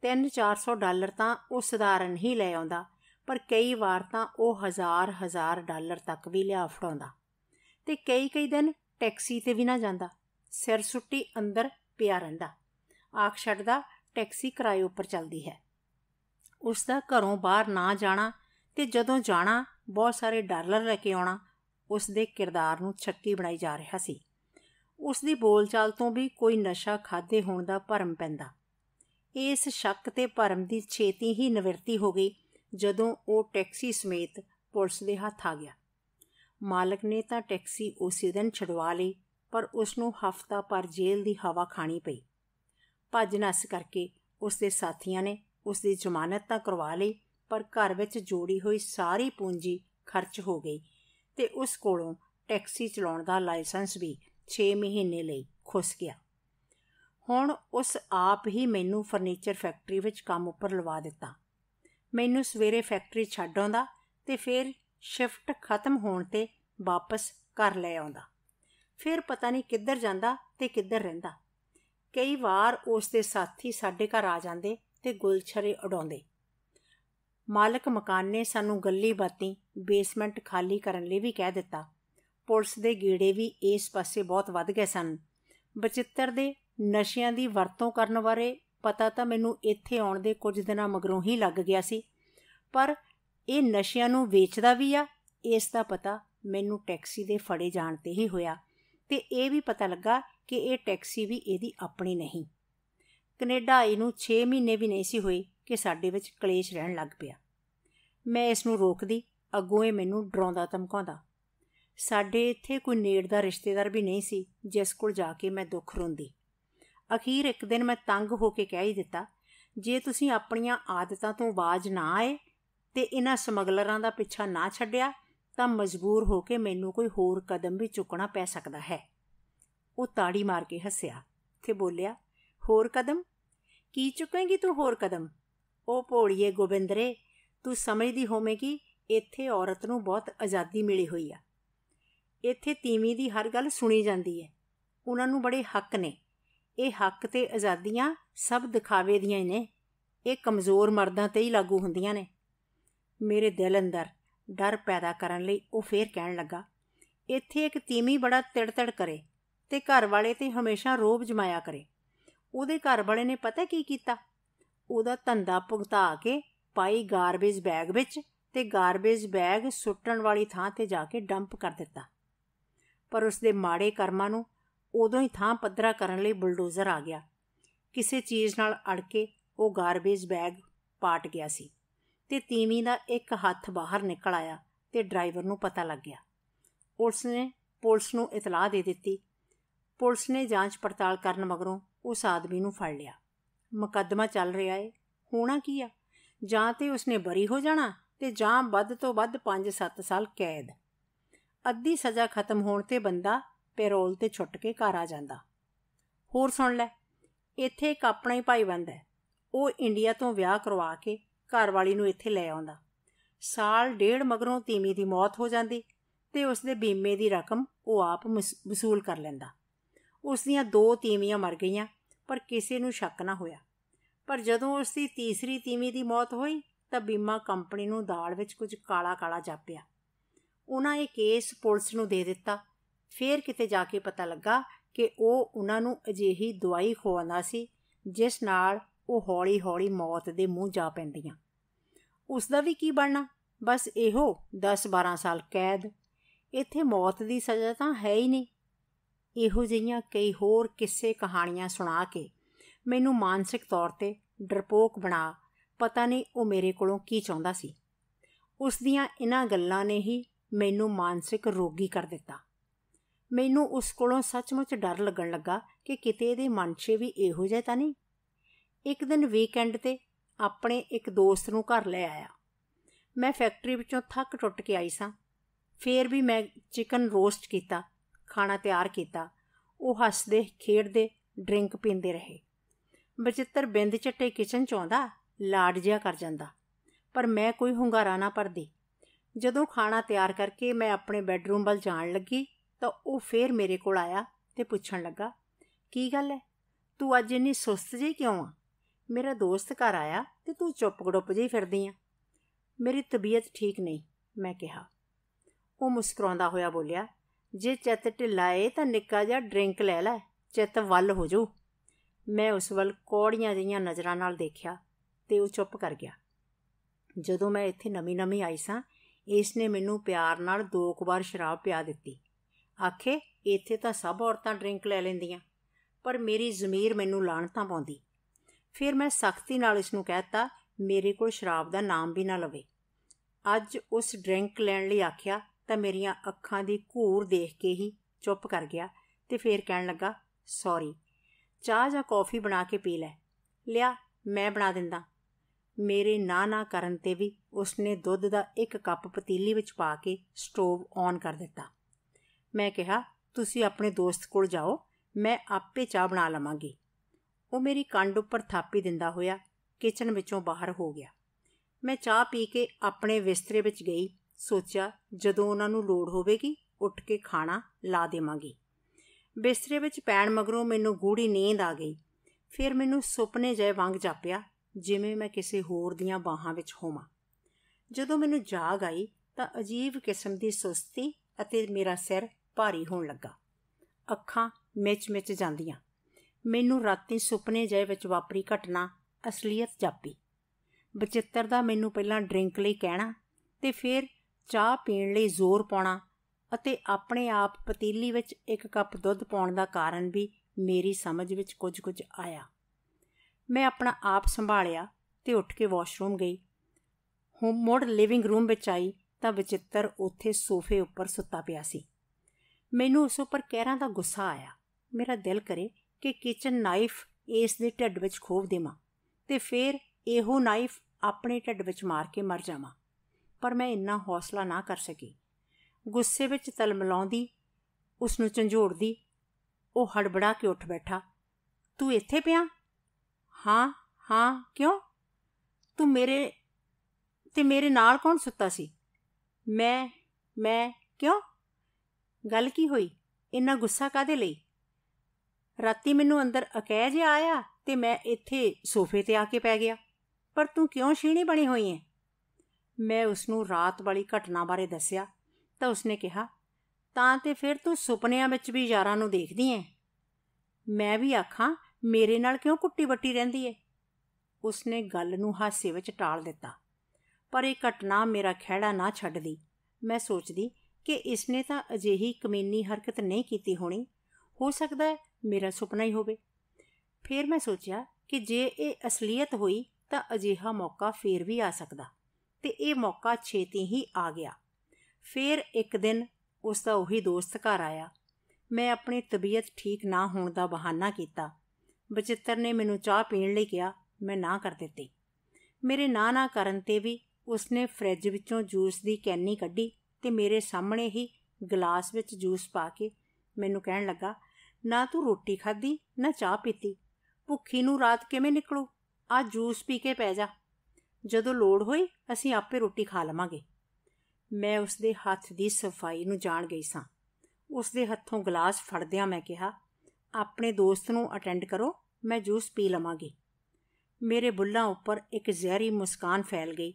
3-400 ਡਾਲਰ ਤਾਂ ਉਹ ਸਧਾਰਨ ਹੀ ਲੈ ਆਉਂਦਾ, ਪਰ ਕਈ ਵਾਰ ਤਾਂ ਉਹ ਹਜ਼ਾਰ ਹਜ਼ਾਰ ਡਾਲਰ ਤੱਕ ਵੀ ਲਿਆ ਫੜਾਉਂਦਾ। ਤੇ ਕਈ ਕਈ ਦਿਨ ਟੈਕਸੀ ਤੇ ਵੀ ਨਾ ਜਾਂਦਾ। ਸਿਰ ਸੁੱਟੀ ਅੰਦਰ ਪਿਆ ਰਹਿੰਦਾ। ਆਖ ਛੱਡਦਾ, ਟੈਕਸੀ ਕਿਰਾਏ ਉੱਪਰ ਚੱਲਦੀ ਹੈ। ਉਸ ਦਾ ਘਰੋਂ ਬਾਹਰ ਨਾ ਜਾਣਾ ਤੇ ਜਦੋਂ ਜਾਣਾ, ਬਹੁਤ ਸਾਰੇ ਡਾਲਰ ਲੈ ਕੇ ਆਉਣਾ। ਉਸ ਦੇ ਕਿਰਦਾਰ ਨੂੰ ਛੱਕੀ ਬਣਾਈ ਜਾ ਰਿਹਾ ਸੀ। ਉਸ ਦੀ ਬੋਲਚਾਲ ਤੋਂ ਵੀ ਕੋਈ ਨਸ਼ਾ ਖਾਦੇ ਹੋਣ ਦਾ ਭਰਮ ਪੈਂਦਾ। ਇਸ ਸ਼ੱਕ ਤੇ ਭਰਮ ਦੀ ਛੇਤੀ ਹੀ ਨਿਵਰਤੀ ਹੋ ਗਈ ਜਦੋਂ ਉਹ ਟੈਕਸੀ ਸਮੇਤ ਪੁਲਿਸ ਦੇ ਹੱਥ ਆ ਗਿਆ। ਮਾਲਕ ਨੇ ਤਾਂ ਟੈਕਸੀ ਉਸੇ ਦਿਨ ਛਡਵਾ ਲਈ, ਪਰ ਉਸ ਨੂੰ ਹਫਤਾ ਪਰ ਜੇਲ੍ਹ ਦੀ ਹਵਾ ਖਾਣੀ ਪਈ। ਭੱਜ ਨੱਸ ਕਰਕੇ ਉਸ ਦੇ ਸਾਥੀਆਂ ਨੇ ਉਸ ਦੀ ਜ਼ਮਾਨਤ ਤਾਂ ਕਰਵਾ ਲਈ, ਪਰ ਘਰ ਵਿੱਚ ਜੋੜੀ ਹੋਈ ਸਾਰੀ ਪੂੰਜੀ ਖਰਚ ਹੋ ਗਈ। ਤੇ ਉਸ ਕੋਲੋਂ ਟੈਕਸੀ ਚਲਾਉਣ ਦਾ ਲਾਇਸੈਂਸ ਵੀ 6 ਮਹੀਨੇ ਲਈ ਖੁੱਸ ਗਿਆ। ਹੁਣ ਉਸ ਆਪ ਹੀ ਮੈਨੂੰ ਫਰਨੀਚਰ ਫੈਕਟਰੀ ਵਿੱਚ ਕੰਮ ਉੱਪਰ ਲਵਾ ਦਿੱਤਾ। ਮੈਨੂੰ ਸਵੇਰੇ ਫੈਕਟਰੀ ਛੱਡ ਆਉਂਦਾ ਤੇ ਫਿਰ ਸ਼ਿਫਟ ਖਤਮ ਹੋਣ ਤੇ ਵਾਪਸ ਘਰ ਲੈ ਆਉਂਦਾ। ਫਿਰ ਪਤਾ ਨਹੀਂ ਕਿੱਧਰ ਜਾਂਦਾ ਤੇ ਕਿੱਧਰ ਰਹਿੰਦਾ। ਕਈ ਵਾਰ ਉਸ ਦੇ ਸਾਥੀ ਸਾਡੇ ਘਰ ਆ ਜਾਂਦੇ ਤੇ ਗੁਲਛਰੇ ਉਡਾਉਂਦੇ। ਮਾਲਕ ਮਕਾਨ ਨੇ ਸਾਨੂੰ ਗੱਲੀ ਬਾਤੀ ਬੇਸਮੈਂਟ ਖਾਲੀ ਕਰਨ ਲਈ ਵੀ ਕਹਿ ਦਿੱਤਾ। ਪੁਲਿਸ ਦੇ ਗੇੜੇ ਵੀ ਇਸ ਪਾਸੇ ਬਹੁਤ ਵੱਧ ਗਏ ਸਨ। ਬਚਿੱਤਰ ਦੇ ਨਸ਼ਿਆਂ ਦੀ ਵਰਤੋਂ ਕਰਨ ਬਾਰੇ ਪਤਾ ਤਾਂ ਮੈਨੂੰ ਇੱਥੇ ਆਉਣ ਦੇ ਕੁਝ ਦਿਨਾਂ ਮਗਰੋਂ ਹੀ ਲੱਗ ਗਿਆ ਸੀ। ਪਰ ਇਹ ਨਸ਼ਿਆਂ ਨੂੰ ਵੇਚਦਾ ਵੀ ਆ, ਇਸ ਦਾ ਪਤਾ ਮੈਨੂੰ ਟੈਕਸੀ ਦੇ ਫੜੇ ਜਾਣ ਤੇ ਹੀ ਹੋਇਆ ਤੇ ਇਹ ਵੀ ਪਤਾ ਲੱਗਾ ਕਿ ਇਹ ਟੈਕਸੀ ਵੀ ਇਹਦੀ ਆਪਣੀ ਨਹੀਂ। ਕੈਨੇਡਾ ਆਈ ਨੂੰ 6 ਮਹੀਨੇ ਵੀ ਨਹੀਂ ਸੀ ਹੋਏ। ਕਿ ਸਾਡੇ ਵਿੱਚ ਕਲੇਸ਼ ਰਹਿਣ ਲੱਗ ਪਿਆ। ਮੈਂ ਇਸ ਨੂੰ ਰੋਕਦੀ, ਅੱਗੋਂ ਇਹ ਮੈਨੂੰ ਡਰਾਉਂਦਾ, ਧਮਕਾਉਂਦਾ। ਸਾਡੇ ਇੱਥੇ ਕੋਈ ਨੇੜ ਦਾ ਰਿਸ਼ਤੇਦਾਰ ਵੀ ਨਹੀਂ ਸੀ, ਜਿਸ ਕੋਲ ਜਾ ਕੇ ਮੈਂ ਦੁੱਖ ਰੋਂਦੀ। ਅਖੀਰ ਇੱਕ ਦਿਨ ਮੈਂ ਤੰਗ ਹੋ ਕੇ ਕਹਿ ਹੀ ਦਿੱਤਾ, ਜੇ ਤੁਸੀਂ ਆਪਣੀਆਂ ਆਦਤਾਂ ਤੋਂ ਬਾਜ ਨਾ ਆਏ ਤੇ ਇਹਨਾਂ ਸਮਗਲਰਾਂ ਦਾ ਪਿੱਛਾ ਨਾ ਛੱਡਿਆ, ਤਾਂ ਮਜਬੂਰ ਹੋ ਕੇ ਮੈਨੂੰ ਕੋਈ ਹੋਰ ਕਦਮ ਵੀ ਚੁੱਕਣਾ ਪੈ ਸਕਦਾ ਹੈ। ਉਹ ਤਾੜੀ ਮਾਰ ਕੇ ਹੱਸਿਆ ਤੇ ਬੋਲਿਆ, ਹੋਰ ਕਦਮ? ਕੀ ਚੁੱਕੇਂਗੀ ਤੂੰ ਹੋਰ ਕਦਮ? ਉਹ ਭੋੜੀਏ ਗੋਬਿੰਦਰੇ, ਤੂੰ ਸਮਝਦੀ ਹੋਵੇਂਗੀ ਇੱਥੇ ਔਰਤ ਨੂੰ ਬਹੁਤ ਆਜ਼ਾਦੀ ਮਿਲੀ ਹੋਈ ਆ। ਇੱਥੇ ਤੀਵੀਂ ਦੀ ਹਰ ਗੱਲ ਸੁਣੀ ਜਾਂਦੀ ਹੈ ਉਹਨਾਂ ਨੂੰ ਬੜੇ ਹੱਕ ਨੇ। ਇਹ ਹੱਕ ਤੇ ਆਜ਼ਾਦੀਆਂ ਸਭ ਦਿਖਾਵੇ ਦੀਆਂ ਹੀ ਨੇ। ਇਹ ਕਮਜ਼ੋਰ ਮਰਦਾਂ ਤੇ ਹੀ ਲਾਗੂ ਹੁੰਦੀਆਂ ਨੇ। ਮੇਰੇ ਦਿਲ ਅੰਦਰ ਡਰ ਪੈਦਾ ਕਰਨ ਲਈ ਉਹ ਫੇਰ ਕਹਿਣ ਲੱਗਾ, ਇੱਥੇ ਇੱਕ ਤੀਮੀ ਬੜਾ ਤਿੜਤੜ ਕਰੇ ਤੇ ਘਰ ਵਾਲੇ ਤੇ ਹਮੇਸ਼ਾ ਰੋਬ ਜਮਾਇਆ ਕਰੇ। ਉਹਦੇ ਘਰ ਵਾਲੇ ਨੇ ਪਤਾ ਕੀ ਕੀਤਾ? ਉਹਦਾ ਧੰਦਾ ਭੁਗਤਾ ਕੇ ਪਾਈ ਗਾਰਬੇਜ ਬੈਗ ਵਿੱਚ ਤੇ ਗਾਰਬੇਜ ਬੈਗ ਸੁੱਟਣ ਵਾਲੀ ਥਾਂ ਤੇ ਜਾ ਕੇ ਡੰਪ ਕਰ ਦਿੱਤਾ। ਪਰ ਉਸ ਦੇ ਮਾੜੇ ਕਰਮਾਂ ਨੂੰ ਉਦੋਂ ਹੀ ਥਾਂ ਪੱਧਰਾ ਕਰਨ ਲਈ ਬੁਲਡੋਜ਼ਰ ਆ ਗਿਆ। ਕਿਸੇ ਚੀਜ਼ ਨਾਲ ਅੜ ਕੇ ਉਹ ਗਾਰਬੇਜ ਬੈਗ ਪਾਟ ਗਿਆ ਸੀ ਤੇ ਤੀਵੀਂ ਦਾ ਇੱਕ ਹੱਥ ਬਾਹਰ ਨਿਕਲ ਆਇਆ ਤੇ ਡਰਾਈਵਰ ਨੂੰ ਪਤਾ ਲੱਗ ਗਿਆ। ਉਸ ਨੇ ਪੁਲਿਸ ਨੂੰ ਇਤਲਾਹ ਦੇ ਦਿੱਤੀ। ਪੁਲਿਸ ਨੇ ਜਾਂਚ ਪੜਤਾਲ ਕਰਨ ਮਗਰੋਂ ਉਸ ਆਦਮੀ ਨੂੰ ਫੜ ਲਿਆ। ਮੁਕੱਦਮਾ ਚੱਲ ਰਿਹਾ ਏ। ਹੋਣਾ ਕੀ ਆ? ਜਾਂ ਤੇ ਉਸਨੇ ਬਰੀ ਹੋ ਜਾਣਾ ਤੇ ਜਾਂ ਵੱਧ ਤੋਂ ਵੱਧ 5-7 ਸਾਲ ਕੈਦ। ਅੱਧੀ ਸਜ਼ਾ ਖਤਮ ਹੋਣ ਤੇ ਬੰਦਾ ਪੈਰੋਲ ਤੇ ਛੁੱਟ ਕੇ ਘਰ ਆ ਜਾਂਦਾ। ਹੋਰ ਸੁਣ ਲੈ, ਇੱਥੇ ਇੱਕ ਆਪਣਾ ਹੀ ਭਾਈਵੰਦ ਹੈ। ਉਹ ਇੰਡੀਆ ਤੋਂ ਵਿਆਹ ਕਰਵਾ ਕੇ ਘਰ ਵਾਲੀ ਨੂੰ ਇੱਥੇ ਲੈ ਆਉਂਦਾ। ਸਾਲ ਡੇਢ ਮਗਰੋਂ ਤੀਮੀ ਦੀ ਮੌਤ ਹੋ ਜਾਂਦੀ ਤੇ ਉਸ ਦੇ ਬੀਮੇ ਦੀ ਰਕਮ ਉਹ ਆਪ ਵਸੂਲ ਕਰ ਲੈਂਦਾ। ਉਸ ਦੀਆਂ ਦੋ ਤੀਵੀਆਂ ਮਰ ਗਈਆਂ ਪਰ ਕਿਸੇ ਨੂੰ ਸ਼ੱਕ ਨਾ ਹੋਇਆ। ਪਰ ਜਦੋਂ ਉਸ ਦੀ ਤੀਸਰੀ ਤੀਵੀਂ ਦੀ ਮੌਤ ਹੋਈ, ਤਾਂ ਬੀਮਾ ਕੰਪਨੀ ਨੂੰ ਦਾਲ ਵਿੱਚ ਕੁਝ ਕਾਲਾ ਕਾਲਾ ਜਾਪਿਆ। ਉਹਨਾਂ ਇਹ ਕੇਸ ਪੁਲਿਸ ਨੂੰ ਦੇ ਦਿੱਤਾ। ਫੇਰ ਕਿਤੇ ਜਾ ਕੇ ਪਤਾ ਲੱਗਾ ਕਿ ਉਹ ਉਹਨਾਂ ਨੂੰ ਅਜਿਹੀ ਦਵਾਈ ਖਵਾਉਂਦਾ ਸੀ, ਜਿਸ ਨਾਲ ਉਹ ਹੌਲੀ-ਹੌਲੀ ਮੌਤ ਦੇ ਮੂੰਹ ਜਾ ਪੈਂਦੀਆਂ। ਉਸ ਦਾ ਵੀ ਕੀ ਬਣਨਾ? ਬਸ ਇਹੋ 10-12 ਸਾਲ ਕੈਦ। ਇੱਥੇ ਮੌਤ ਦੀ ਸਜ਼ਾ ਤਾਂ ਹੈ ਹੀ ਨਹੀਂ। ਇਹੋ ਜਿਹੀਆਂ ਕਈ ਹੋਰ ਕਿੱਸੇ ਕਹਾਣੀਆਂ ਸੁਣਾ ਕੇ ਮੈਨੂੰ ਮਾਨਸਿਕ ਤੌਰ ਤੇ ਡਰਪੋਕ ਬਣਾ, ਪਤਾ ਨਹੀਂ ਉਹ ਮੇਰੇ ਕੋਲੋਂ ਕੀ ਚਾਹੁੰਦਾ ਸੀ। ਉਸ ਦੀਆਂ ਇਹਨਾਂ ਗੱਲਾਂ ਨੇ ਹੀ ਮੈਨੂੰ ਮਾਨਸਿਕ ਰੋਗੀ ਕਰ ਦਿੱਤਾ। ਮੈਨੂੰ ਉਸ ਕੋਲੋਂ ਸੱਚਮੁੱਚ ਡਰ ਲੱਗਣ ਲੱਗਾ ਕਿ ਕਿਤੇ ਇਹਦੇ ਮਨ 'ਚ ਵੀ ਇਹੋ ਜਿਹਾ ਤਾਂ ਨਹੀਂ। ਇੱਕ ਦਿਨ ਵੀਕਐਂਡ ਤੇ ਆਪਣੇ ਇੱਕ ਦੋਸਤ ਨੂੰ ਘਰ ਲੈ ਆਇਆ। ਮੈਂ ਫੈਕਟਰੀ ਵਿੱਚੋਂ ਥੱਕ ਟੁੱਟ ਕੇ ਆਈ ਸਾਂ। ਫੇਰ ਵੀ ਮੈਂ ਚਿਕਨ ਰੋਸਟ ਕੀਤਾ। ਖਾਣਾ ਤਿਆਰ ਕੀਤਾ। ਉਹ ਹੱਸਦੇ, ਖੇਡਦੇ, ਡਰਿੰਕ ਪੀਂਦੇ ਰਹੇ। ਬਚਿੱਤਰ ਬਿੰਦ ਚੱਟੇ ਕਿਚਨ ਚ ਆਉਂਦਾ, ਲਾਡ ਜਿਆ ਕਰ ਜਾਂਦਾ। ਪਰ ਮੈਂ ਕੋਈ ਹੁੰਗਾਰਾ ਨਾ ਪਰਦੀ ਜਦੋਂ ਖਾਣਾ ਤਿਆਰ ਕਰਕੇ ਮੈਂ ਆਪਣੇ ਬੈੱਡਰੂਮ ਵੱਲ ਜਾਣ ਲੱਗੀ, ਤਾਂ ਉਹ ਫੇਰ ਮੇਰੇ ਕੋਲ ਆਇਆ ਤੇ ਪੁੱਛਣ ਲੱਗਾ, ਕੀ ਗੱਲ ਹੈ ਤੂੰ ਅੱਜ ਇੰਨੀ ਸੁਸਤ ਜਿਹੀ ਕਿਉਂ ਆ? ਮੇਰਾ ਦੋਸਤ ਘਰ ਆਇਆ ਤੇ ਤੂੰ ਚੁੱਪ ਗੜੁੱਪ ਜਿਹੀ ਫਿਰਦੀ ਆ। ਮੇਰੀ ਤਬੀਅਤ ਠੀਕ ਨਹੀਂ, ਮੈਂ ਕਿਹਾ। ਉਹ ਮੁਸਕਰਾਉਂਦਾ ਹੋਇਆ ਬੋਲਿਆ ਜੇ ਚਿੱਤ ਢਿਲਾਏ ਤਾਂ ਨਿੱਕਾ ਜਿਹਾ ਡਰਿੰਕ ਲੈ ਲੈ, ਚਿੱਤ ਵੱਲ ਹੋ ਜਾਊ। ਮੈਂ ਉਸ ਵੱਲ ਕੋੜੀਆਂ ਜਿਹੀਆਂ ਨਜ਼ਰਾਂ ਨਾਲ ਦੇਖਿਆ ਤੇ ਉਹ ਚੁੱਪ ਕਰ ਗਿਆ। ਜਦੋਂ ਮੈਂ ਇੱਥੇ ਨਵੀਂ-ਨਵੀਂ ਆਈ ਸਾਂ ਇਸ ਨੇ ਮੈਨੂੰ ਪਿਆਰ ਨਾਲ ਦੋ ਕੁ ਵਾਰ ਸ਼ਰਾਬ ਪਿਆ ਦਿੱਤੀ। ਆਖੇ, ਇੱਥੇ ਤਾਂ ਸਭ ਔਰਤਾਂ ਡਰਿੰਕ ਲੈ ਲੈਂਦੀਆਂ, ਪਰ ਮੇਰੀ ਜ਼ਮੀਰ ਮੈਨੂੰ ਲਾਣਤਾਂ ਪਾਉਂਦੀ। ਫਿਰ ਮੈਂ ਸਖਤੀ ਨਾਲ ਇਸ ਨੂੰ ਕਹਿਤਾ ਮੇਰੇ ਕੋਲ ਸ਼ਰਾਬ ਦਾ ਨਾਮ ਵੀ ਨਾ ਲਵੇ। ਅੱਜ ਉਸ ਡਰਿੰਕ ਲੈਣ ਲਈ ਆਖਿਆ ਤਾਂ ਮੇਰੀਆਂ ਅੱਖਾਂ ਦੀ ਘੂਰ ਦੇਖ ਕੇ ਹੀ ਚੁੱਪ ਕਰ ਗਿਆ ਤੇ ਫੇਰ ਕਹਿਣ ਲੱਗਾ ਸੌਰੀ ਚਾਹ ਜਾਂ ਕੌਫੀ ਬਣਾ ਕੇ ਪੀ ਲੈ। ਲਿਆ, ਮੈਂ ਬਣਾ ਦਿੰਦਾ। ਮੇਰੇ ਨਾ ਨਾ ਕਰਨ ਤੇ ਵੀ ਉਸਨੇ ਦੁੱਧ ਦਾ ਇੱਕ ਕੱਪ ਪਤੀਲੀ ਵਿੱਚ ਪਾ ਕੇ ਸਟੋਵ ਔਨ ਕਰ ਦਿੱਤਾ। ਮੈਂ ਕਿਹਾ, ਤੁਸੀਂ ਆਪਣੇ ਦੋਸਤ ਕੋਲ ਜਾਓ, ਮੈਂ ਆਪੇ ਚਾਹ ਬਣਾ ਲਵਾਂਗੀ। ਉਹ ਮੇਰੀ ਕੰਡ ਉੱਪਰ ਥਾਪੀ ਦਿੰਦਾ ਹੋਇਆ ਕਿਚਨ ਵਿੱਚੋਂ ਬਾਹਰ ਹੋ ਗਿਆ। ਮੈਂ ਚਾਹ ਪੀ ਕੇ ਆਪਣੇ ਬਿਸਤਰੇ ਵਿੱਚ ਗਈ ਸੋਚਿਆ ਜਦੋਂ ਉਹਨਾਂ ਨੂੰ ਲੋੜ ਹੋਵੇਗੀ, ਉੱਠ ਕੇ ਖਾਣਾ ਲਾ ਦੇਵਾਂਗੀ। ਬਿਸਤਰੇ ਵਿੱਚ ਪੈਣ ਮਗਰੋਂ ਮੈਨੂੰ ਗੂੜੀ ਨੀਂਦ ਆ ਗਈ। ਫਿਰ ਮੈਨੂੰ ਸੁਪਨੇ ਜੈ ਵਾਂਗ ਜਾਪਿਆ, ਜਿਵੇਂ ਮੈਂ ਕਿਸੇ ਹੋਰ ਦੀਆਂ ਬਾਹਾਂ ਵਿੱਚ ਹੋਵਾਂ। ਜਦੋਂ ਮੈਨੂੰ ਜਾਗ ਆਈ ਤਾਂ ਅਜੀਬ ਕਿਸਮ ਦੀ ਸੁਸਤੀ ਅਤੇ ਮੇਰਾ ਸਿਰ ਭਾਰੀ ਹੋਣ ਲੱਗਾ। ਅੱਖਾਂ ਮਿਚ-ਮਿਚ ਜਾਂਦੀਆਂ। ਮੈਨੂੰ ਰਾਤੀ ਸੁਪਨੇ ਜੈ ਵਿੱਚ ਵਾਪਰੀ ਘਟਨਾ ਅਸਲੀਅਤ ਜਾਪੀ। ਬਚਿੱਤਰ ਦਾ ਮੈਨੂੰ ਪਹਿਲਾਂ ਡਰਿੰਕ ਲਈ ਕਹਿਣਾ ਤੇ ਫਿਰ ਚਾਹ ਪੀਣ ਲਈ ਜ਼ੋਰ ਪਾਉਣਾ ਅਤੇ ਆਪਣੇ ਆਪ ਪਤੀਲੀ ਵਿੱਚ ਇੱਕ ਕੱਪ ਦੁੱਧ ਪਾਉਣ ਦਾ ਕਾਰਨ ਵੀ ਮੇਰੀ ਸਮਝ ਵਿੱਚ ਕੁਝ-ਕੁਝ ਆਇਆ। ਮੈਂ ਆਪਣਾ ਆਪ ਸੰਭਾਲਿਆ ਤੇ ਉੱਠ ਕੇ ਵਾਸ਼ਰੂਮ ਗਈ। ਹੋਮ ਮੋਡ ਲਿਵਿੰਗ ਰੂਮ ਵਿੱਚ ਆਈ ਤਾਂ ਵਿਚਿੱਤਰ ਉੱਥੇ ਸੋਫੇ ਉੱਪਰ ਸੁੱਤਾ ਪਿਆ ਸੀ। ਮੈਨੂੰ ਉਸ ਉੱਪਰ ਕਹਿਰਾਂ ਦਾ ਗੁੱਸਾ ਆਇਆ। ਮੇਰਾ ਦਿਲ ਕਰੇ ਕਿ ਕਿਚਨ ਨਾਈਫ ਇਸ ਦੇ ਢਿੱਡ ਵਿੱਚ ਖੋਵ ਦੇਵਾਂ ਤੇ ਫਿਰ ਇਹੋ ਨਾਈਫ ਆਪਣੇ ਢਿੱਡ ਵਿੱਚ ਮਾਰ ਕੇ ਮਰ ਜਾਵਾਂ। ਪਰ ਮੈਂ ਇੰਨਾ ਹੌਸਲਾ ਨਾ ਕਰ ਸਕੀ। ਗੁੱਸੇ ਵਿੱਚ ਤਲਮਲਾਉਂਦੀ ਉਸ ਨੂੰ ਝੰਜੋੜਦੀ, ਉਹ ਹੜਬੜਾ ਕੇ ਉੱਠ ਬੈਠਾ। ਤੂੰ ਇੱਥੇ ਪਿਆ? ਹਾਂ ਹਾਂ, ਕਿਉਂ? ਤੂੰ ਮੇਰੇ, ਤੇ ਮੇਰੇ ਨਾਲ ਕੌਣ ਸੁੱਤਾ ਸੀ? ਮੈਂ ਮੈਂ, ਕਿਉਂ? ਗੱਲ ਕੀ ਹੋਈ? ਇੰਨਾ ਗੁੱਸਾ ਕਾਦੇ ਲਈ? ਰਾਤੀ ਮੈਨੂੰ ਅੰਦਰ ਅਕਹਿ ਜਿਹਾ ਆਇਆ ਤੇ ਮੈਂ ਇੱਥੇ ਸੋਫੇ ਤੇ ਆ ਕੇ ਪੈ ਗਿਆ। ਪਰ ਤੂੰ ਕਿਉਂ ਛੀਣੀ ਬਣੀ ਹੋਈ ਹੈ ਮੈਂ ਉਸ ਨੂੰ ਰਾਤ ਵਾਲੀ ਘਟਨਾ ਬਾਰੇ ਦੱਸਿਆ, ਤਾਂ ਉਸਨੇ ਕਿਹਾ, ਤਾਂ ਤੇ ਫਿਰ ਤੂੰ ਸੁਪਨਿਆਂ ਵਿੱਚ ਵੀ ਯਾਰਾਂ ਨੂੰ ਦੇਖਦੀ ਐ ਮੈਂ ਵੀ ਆਖਾਂ, ਮੇਰੇ ਨਾਲ ਕਿਉਂ ਕੁੱਟੀ ਵੱਟੀ ਰਹਿੰਦੀ ਐ ਉਸਨੇ ਗੱਲ ਨੂੰ ਹਾਸੇ ਵਿੱਚ ਟਾਲ ਦਿੱਤਾ। ਪਰ ਇਹ ਘਟਨਾ ਮੇਰਾ ਖਿਹੜਾ ਨਾ ਛੱਡਦੀ। ਮੈਂ ਸੋਚਦੀ ਕਿ ਇਸਨੇ ਤਾਂ ਅਜਿਹੀ ਕਮੀਨੀ ਹਰਕਤ ਨਹੀਂ ਕੀਤੀ ਹੋਣੀ। ਹੋ ਸਕਦਾ ਹੈ ਮੇਰਾ ਸੁਪਨਾ ਹੀ ਹੋਵੇ। ਫਿਰ ਮੈਂ ਸੋਚਿਆ ਕਿ ਜੇ ਇਹ ਅਸਲੀਅਤ ਹੋਈ ਤਾਂ ਅਜਿਹਾ ਮੌਕਾ ਫੇਰ ਵੀ ਆ ਸਕਦਾ। ਤੇ ਇਹ ਮੌਕਾ ਛੇਤੀ ਹੀ ਆ ਗਿਆ। ਫਿਰ ਇੱਕ ਦਿਨ ਉਸ ਦਾ ਉਹੀ ਦੋਸਤ ਘਰ ਆਇਆ। ਮੈਂ ਆਪਣੀ ਤਬੀਅਤ ਠੀਕ ਨਾ ਹੋਣ ਦਾ ਬਹਾਨਾ ਕੀਤਾ। ਬਚਿੱਤਰ ਨੇ ਮੈਨੂੰ ਚਾਹ ਪੀਣ ਲਈ ਕਿਹਾ, ਮੈਂ ਨਾ ਕਰ ਦਿੱਤੀ। ਮੇਰੇ ਨਾ ਨਾ ਕਰਨ ਤੇ ਵੀ ਉਸਨੇ ਫ੍ਰਿਜ ਵਿੱਚੋਂ ਜੂਸ ਦੀ ਕੈਨੀ ਕੱਢੀ ਤੇ ਮੇਰੇ ਸਾਹਮਣੇ ਹੀ ਗਲਾਸ ਵਿੱਚ ਜੂਸ ਪਾ ਕੇ ਮੈਨੂੰ ਕਹਿਣ ਲੱਗਾ, ਨਾ ਤੂੰ ਰੋਟੀ ਖਾਧੀ, ਨਾ ਚਾਹ ਪੀਤੀ। ਭੁੱਖੀ ਨੂੰ ਰਾਤ ਕਿਵੇਂ ਨਿਕਲੂ? ਆ ਜੂਸ ਪੀ ਕੇ ਪੈ ਜਾ। ਜਦੋਂ ਲੋੜ ਹੋਈ, ਅਸੀਂ ਆਪੇ ਰੋਟੀ ਖਾ ਲਵਾਂਗੇ। ਮੈਂ ਉਸ ਦੇ ਹੱਥ ਦੀ ਸਫ਼ਾਈ ਨੂੰ ਜਾਣ ਗਈ ਸਾਂ। ਉਸ ਦੇ ਹੱਥੋਂ ਗਲਾਸ ਫੜਦਿਆਂ ਮੈਂ ਕਿਹਾ, ਆਪਣੇ ਦੋਸਤ ਨੂੰ ਅਟੈਂਡ ਕਰੋ, ਮੈਂ ਜੂਸ ਪੀ ਲਵਾਂਗੀ। ਮੇਰੇ ਬੁੱਲਾਂ ਉੱਪਰ ਇੱਕ ਜ਼ਹਿਰੀ ਮੁਸਕਾਨ ਫੈਲ ਗਈ।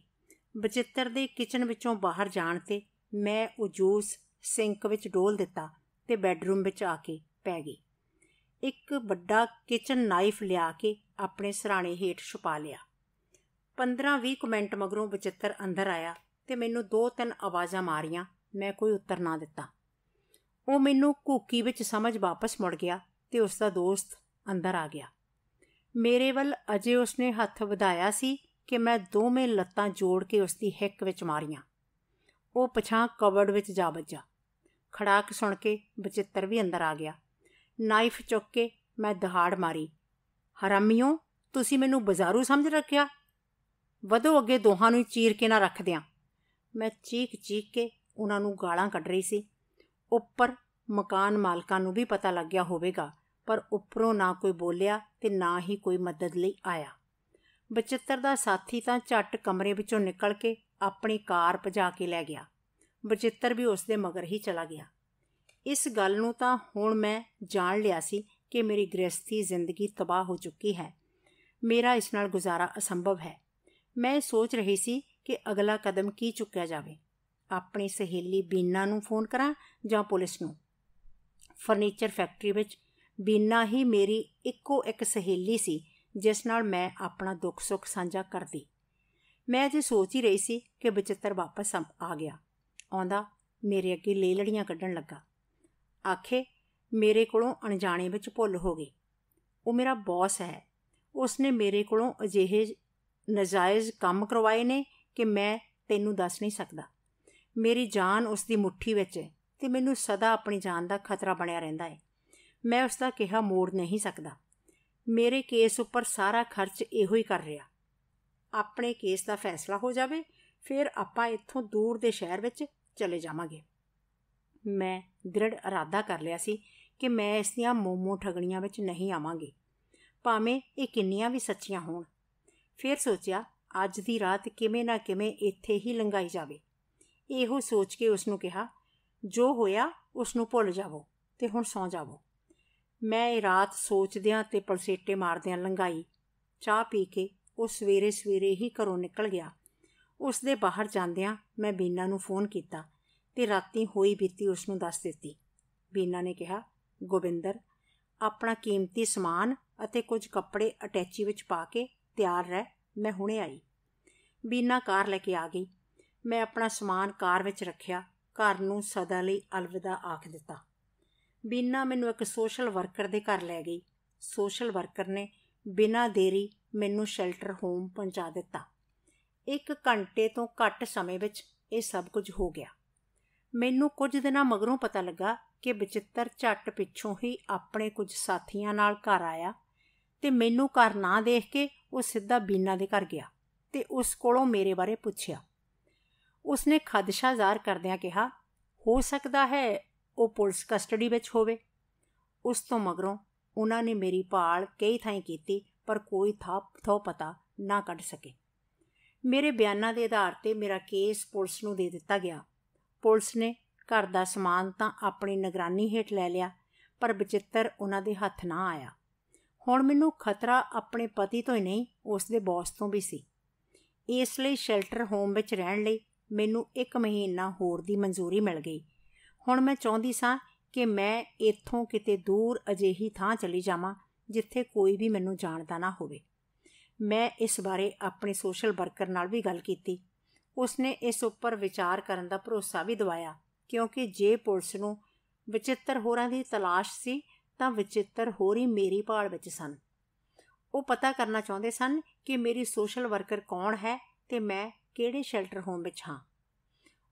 ਬਚਿੱਤਰ ਦੇ ਕਿਚਨ ਵਿੱਚੋਂ ਬਾਹਰ ਜਾਣ ਤੇ ਮੈਂ ਉਹ ਜੂਸ ਸਿੰਕ ਵਿੱਚ ਡੋਲ ਦਿੱਤਾ ਤੇ ਬੈੱਡਰੂਮ ਵਿੱਚ ਆ ਕੇ ਪੈ ਗਈ। ਇੱਕ ਵੱਡਾ ਕਿਚਨ ਨਾਈਫ ਲਿਆ ਕੇ ਆਪਣੇ ਸਰਾਣੇ ਹੇਠ ਛੁਪਾ ਲਿਆ। 15-20 ਮਿੰਟ ਮਗਰੋਂ ਬਚਿੱਤਰ ਅੰਦਰ ਆਇਆ ਤੇ ਮੈਨੂੰ ਦੋ ਤਿੰਨ ਆਵਾਜ਼ਾਂ ਮਾਰੀਆਂ, ਮੈਂ ਕੋਈ ਉੱਤਰ ਨਾ ਦਿੱਤਾ। ਉਹ ਮੈਨੂੰ ਕੂਕੀ ਵਿੱਚ ਸਮਝ ਵਾਪਸ ਮੁੜ ਗਿਆ ਤੇ ਉਸ ਦਾ ਦੋਸਤ ਅੰਦਰ ਆ ਗਿਆ। ਮੇਰੇ ਵੱਲ ਅਜੇ ਉਸਨੇ ਹੱਥ ਵਧਾਇਆ ਸੀ ਕਿ ਮੈਂ ਦੋਵੇਂ ਲੱਤਾਂ ਜੋੜ ਕੇ ਉਸ ਦੀ ਹਿੱਕ ਵਿੱਚ ਮਾਰੀਆਂ। ਉਹ ਪਛਾਂ ਕਵਰਡ ਵਿੱਚ ਜਾ ਵੱਜਾ। ਖੜਾਕ ਸੁਣ ਕੇ ਬਚਿੱਤਰ ਵੀ ਅੰਦਰ ਆ ਗਿਆ। ਨਾਈਫ ਚੁੱਕ ਕੇ ਮੈਂ ਦਹਾੜ ਮਾਰੀ। ਹਰਾਮੀਓ, ਤੁਸੀਂ ਮੈਨੂੰ ਬਾਜ਼ਾਰੂ ਸਮਝ ਰੱਖਿਆ? ਵਧੋ ਅੱਗੇ ਦੋਹਾਂ ਨੂੰ ਚੀਰ ਕੇ ਨਾ ਰੱਖ ਦਿਆਂ ਮੈਂ ਚੀਕ ਚੀਕ ਕੇ ਉਹਨਾਂ ਨੂੰ ਗਾਲਾਂ ਕੱਢ ਰਹੀ ਸੀ। ਉੱਪਰ ਮਕਾਨ ਮਾਲਕਾਂ ਨੂੰ ਵੀ ਪਤਾ ਲੱਗ ਗਿਆ ਹੋਵੇਗਾ, ਪਰ ਉੱਪਰੋਂ ਨਾ ਕੋਈ ਬੋਲਿਆ ਤੇ ਨਾ ਹੀ ਕੋਈ ਮਦਦ ਲਈ ਆਇਆ। ਬਚਿੱਤਰ ਦਾ ਸਾਥੀ ਤਾਂ ਝੱਟ ਕਮਰੇ ਵਿੱਚੋਂ ਨਿਕਲ ਕੇ ਆਪਣੀ ਕਾਰ ਭਜਾ ਕੇ ਲੈ ਗਿਆ। ਬਚਿੱਤਰ ਵੀ ਉਸ ਦੇ ਮਗਰ ਹੀ ਚਲਾ ਗਿਆ। ਇਸ ਗੱਲ ਨੂੰ ਤਾਂ ਹੁਣ ਮੈਂ ਜਾਣ ਲਿਆ ਸੀ ਕਿ ਮੇਰੀ ਗ੍ਰਸਥੀ ਜ਼ਿੰਦਗੀ ਤਬਾਹ ਹੋ ਚੁੱਕੀ ਹੈ। ਮੇਰਾ ਇਸ ਨਾਲ ਗੁਜ਼ਾਰਾ ਅਸੰਭਵ ਹੈ। ਮੈਂ ਸੋਚ ਰਹੀ ਸੀ ਕਿ ਅਗਲਾ ਕਦਮ ਕੀ ਚੁੱਕਿਆ ਜਾਵੇ। ਆਪਣੀ ਸਹੇਲੀ ਬੀਨਾ ਨੂੰ ਫੋਨ ਕਰਾਂ ਜਾਂ ਪੁਲਿਸ ਨੂੰ? ਫਰਨੀਚਰ ਫੈਕਟਰੀ ਵਿੱਚ ਬੀਨਾ ਹੀ ਮੇਰੀ ਇੱਕੋ ਇੱਕ ਸਹੇਲੀ ਸੀ, ਜਿਸ ਨਾਲ ਮੈਂ ਆਪਣਾ ਦੁੱਖ ਸੁੱਖ ਸਾਂਝਾ ਕਰਦੀ। ਮੈਂ ਜੇ ਸੋਚ ਹੀ ਰਹੀ ਸੀ ਕਿ ਬਚਿੱਤਰ ਵਾਪਸ ਆ ਗਿਆ। ਆਉਂਦਾ ਮੇਰੇ ਅੱਗੇ ਲੇਲੜੀਆਂ ਕੱਢਣ ਲੱਗਾ। ਆਖੇ, ਮੇਰੇ ਕੋਲੋਂ ਅਣਜਾਣੇ ਵਿੱਚ ਭੁੱਲ ਹੋ ਗਈ। ਉਹ ਮੇਰਾ ਬੌਸ ਹੈ। ਉਸਨੇ ਮੇਰੇ ਕੋਲੋਂ ਅਜਿਹੇ ਨਜਾਇਜ਼ ਕੰਮ ਕਰਵਾਏ ਨੇ ਕਿ ਮੈਂ ਤੈਨੂੰ ਦੱਸ ਨਹੀਂ ਸਕਦਾ। ਮੇਰੀ ਜਾਨ ਉਸ ਦੀ ਮੁਠੀ ਵਿੱਚ ਹੈ ਤੇ ਮੈਨੂੰ ਸਦਾ ਆਪਣੀ ਜਾਨ ਦਾ ਖਤਰਾ ਬਣਿਆ ਰਹਿੰਦਾ ਹੈ। ਮੈਂ ਉਸ ਦਾ ਕਿਹਾ ਮੋੜ ਨਹੀਂ ਸਕਦਾ। ਮੇਰੇ ਕੇਸ ਉੱਪਰ ਸਾਰਾ ਖਰਚ ਇਹੋ ਹੀ ਕਰ ਰਿਹਾ। ਆਪਣੇ ਕੇਸ ਦਾ ਫੈਸਲਾ ਹੋ ਜਾਵੇ, ਫਿਰ ਆਪਾਂ ਇੱਥੋਂ ਦੂਰ ਦੇ ਸ਼ਹਿਰ ਵਿੱਚ ਚਲੇ ਜਾਵਾਂਗੇ। ਮੈਂ ਦ੍ਰਿੜ ਇਰਾਦਾ ਕਰ ਲਿਆ ਸੀ ਕਿ ਮੈਂ ਇਸ ਦੀਆਂ ਮੋਮੋ ਠਗਣੀਆਂ ਵਿੱਚ ਨਹੀਂ ਆਵਾਂਗੀ। ਭਾਵੇਂ ਇਹ ਕਿੰਨੀਆਂ ਵੀ ਸੱਚੀਆਂ ਹੋਣ। ਫਿਰ ਸੋਚਿਆ, ਅੱਜ ਦੀ ਰਾਤ ਕਿਵੇਂ ਨਾ ਕਿਵੇਂ ਇੱਥੇ ਹੀ ਲੰਘਾਈ ਜਾਵੇ। ਇਹੋ ਸੋਚ ਕੇ ਉਸ ਨੂੰ ਕਿਹਾ, ਜੋ ਹੋਇਆ ਉਸ ਨੂੰ ਭੁੱਲ ਜਾਵੋ ਤੇ ਹੁਣ ਸੌਂ ਜਾਵੋ। ਮੈਂ ਇਹ ਰਾਤ ਸੋਚਦਿਆਂ ਤੇ ਪਲਸੇਟੇ ਮਾਰਦਿਆਂ ਲੰਘਾਈ। ਚਾਹ ਪੀ ਕੇ ਉਹ ਸਵੇਰੇ ਸਵੇਰੇ ਹੀ ਘਰੋਂ ਨਿਕਲ ਗਿਆ। ਉਸ ਦੇ ਬਾਹਰ ਜਾਂਦਿਆਂ ਮੈਂ ਬੀਨਾ ਨੂੰ ਫੋਨ ਕੀਤਾ ਤੇ ਰਾਤੀ ਹੋਈ ਬੀਤੀ ਉਸ ਨੂੰ ਦੱਸ ਦਿੱਤੀ। ਬੀਨਾ ਨੇ ਕਿਹਾ, ਗੋਬਿੰਦਰ, ਆਪਣਾ ਕੀਮਤੀ ਸਮਾਨ ਅਤੇ ਕੁਝ ਕੱਪੜੇ ਅਟੈਚੀ ਵਿੱਚ ਪਾ ਕੇ ਤਿਆਰ ਰਹਿ, ਮੈਂ ਹੁਣੇ ਆਈ। ਬੀਨਾ ਕਾਰ ਲੈ ਕੇ ਆ ਗਈ। ਮੈਂ ਆਪਣਾ ਸਮਾਨ ਕਾਰ ਵਿੱਚ ਰੱਖਿਆ, ਘਰ ਨੂੰ ਸਦਾ ਲਈ ਅਲਵਿਦਾ ਆਖ ਦਿੱਤਾ। ਬੀਨਾ ਮੈਨੂੰ ਇੱਕ ਸੋਸ਼ਲ ਵਰਕਰ ਦੇ ਘਰ ਲੈ ਗਈ। ਸੋਸ਼ਲ ਵਰਕਰ ਨੇ ਬਿਨਾਂ ਦੇਰੀ ਮੈਨੂੰ ਸ਼ੈਲਟਰ, ਹੋਮ ਪਹੁੰਚਾ ਦਿੱਤਾ। ਇੱਕ ਘੰਟੇ ਤੋਂ ਘੱਟ ਸਮੇਂ ਵਿੱਚ ਇਹ ਸਭ ਕੁਝ ਹੋ ਗਿਆ। ਮੈਨੂੰ ਕੁਝ ਦਿਨਾਂ ਮਗਰੋਂ ਪਤਾ ਲੱਗਾ ਕਿ ਬਚਿੱਤਰ ਝੱਟ ਪਿੱਛੋਂ ਹੀ ਆਪਣੇ ਕੁਝ ਸਾਥੀਆਂ ਨਾਲ ਘਰ ਆਇਆ। ਤੇ ਮੈਨੂੰ ਘਰ ਨਾ ਦੇਖ ਕੇ ਉਹ ਸਿੱਧਾ ਬੀਨਾ ਦੇ ਘਰ ਗਿਆ ਤੇ ਉਸ ਕੋਲੋਂ ਮੇਰੇ ਬਾਰੇ ਪੁੱਛਿਆ। ਉਸਨੇ ਖਦਸ਼ਾ ਜ਼ਾਹਰ ਕਰਦਿਆਂ ਕਿਹਾ, ਹੋ ਸਕਦਾ ਹੈ ਉਹ ਪੁਲਿਸ ਕਸਟਡੀ ਵਿੱਚ ਹੋਵੇ। ਉਸ ਤੋਂ ਮਗਰੋਂ ਉਹਨਾਂ ਨੇ ਮੇਰੀ ਭਾਲ ਕਈ ਥਾਈਂ ਕੀਤੀ, ਪਰ ਕੋਈ ਥਾਪ ਥੋ ਪਤਾ ਨਾ ਕੱਢ ਸਕੇ। ਮੇਰੇ ਬਿਆਨਾਂ ਦੇ ਆਧਾਰ ਤੇ ਮੇਰਾ ਕੇਸ ਪੁਲਿਸ ਨੂੰ ਦੇ ਦਿੱਤਾ ਗਿਆ। ਪੁਲਿਸ ਨੇ ਘਰ ਦਾ ਸਮਾਨ ਤਾਂ ਆਪਣੀ ਨਿਗਰਾਨੀ ਹੇਠ ਲੈ ਲਿਆ, ਪਰ ਬਚਿੱਤਰ ਉਹਨਾਂ ਦੇ ਹੱਥ ਨਾ ਆਇਆ। ਹੁਣ ਮੈਨੂੰ ਖਤਰਾ ਆਪਣੇ ਪਤੀ ਤੋਂ ਹੀ ਨਹੀਂ, ਉਸ ਦੇ ਬੌਸ ਤੋਂ ਵੀ ਸੀ। ਇਸ ਲਈ ਸ਼ੈਲਟਰ ਹੋਮ ਵਿੱਚ ਰਹਿਣ ਲਈ ਮੈਨੂੰ 1 ਮਹੀਨਾ ਹੋਰ ਦੀ ਮਨਜ਼ੂਰੀ ਮਿਲ ਗਈ। ਹੁਣ ਮੈਂ ਚਾਹੁੰਦੀ ਸਾਂ ਕਿ ਮੈਂ ਇੱਥੋਂ ਕਿਤੇ ਦੂਰ ਅਜਿਹੀ ਥਾਂ ਚਲੀ ਜਾਵਾਂ, ਜਿੱਥੇ ਕੋਈ ਵੀ ਮੈਨੂੰ ਜਾਣਦਾ ਨਾ ਹੋਵੇ। ਮੈਂ ਇਸ ਬਾਰੇ ਆਪਣੇ ਸੋਸ਼ਲ ਵਰਕਰ ਨਾਲ ਵੀ ਗੱਲ ਕੀਤੀ। ਉਸਨੇ ਇਸ ਉੱਪਰ ਵਿਚਾਰ ਕਰਨ ਦਾ ਭਰੋਸਾ ਵੀ ਦਿਵਾਇਆ, ਕਿਉਂਕਿ ਜੇ ਪੁਲਿਸ ਨੂੰ ਵਿਚਿੱਤਰ ਹੋਰਾਂ ਦੀ ਤਲਾਸ਼ ਸੀ ਤਾਂ ਵਿਚਿੱਤਰ ਹੋਰੀ ਮੇਰੀ ਭਾਲ ਵਿੱਚ ਸਨ। ਉਹ ਪਤਾ ਕਰਨਾ ਚਾਹੁੰਦੇ ਸਨ ਕਿ ਮੇਰੀ ਸੋਸ਼ਲ ਵਰਕਰ ਕੌਣ ਹੈ ਤੇ ਮੈਂ ਕਿਹੜੇ ਸ਼ੈਲਟਰ ਹੋਮ ਵਿੱਚ ਹਾਂ।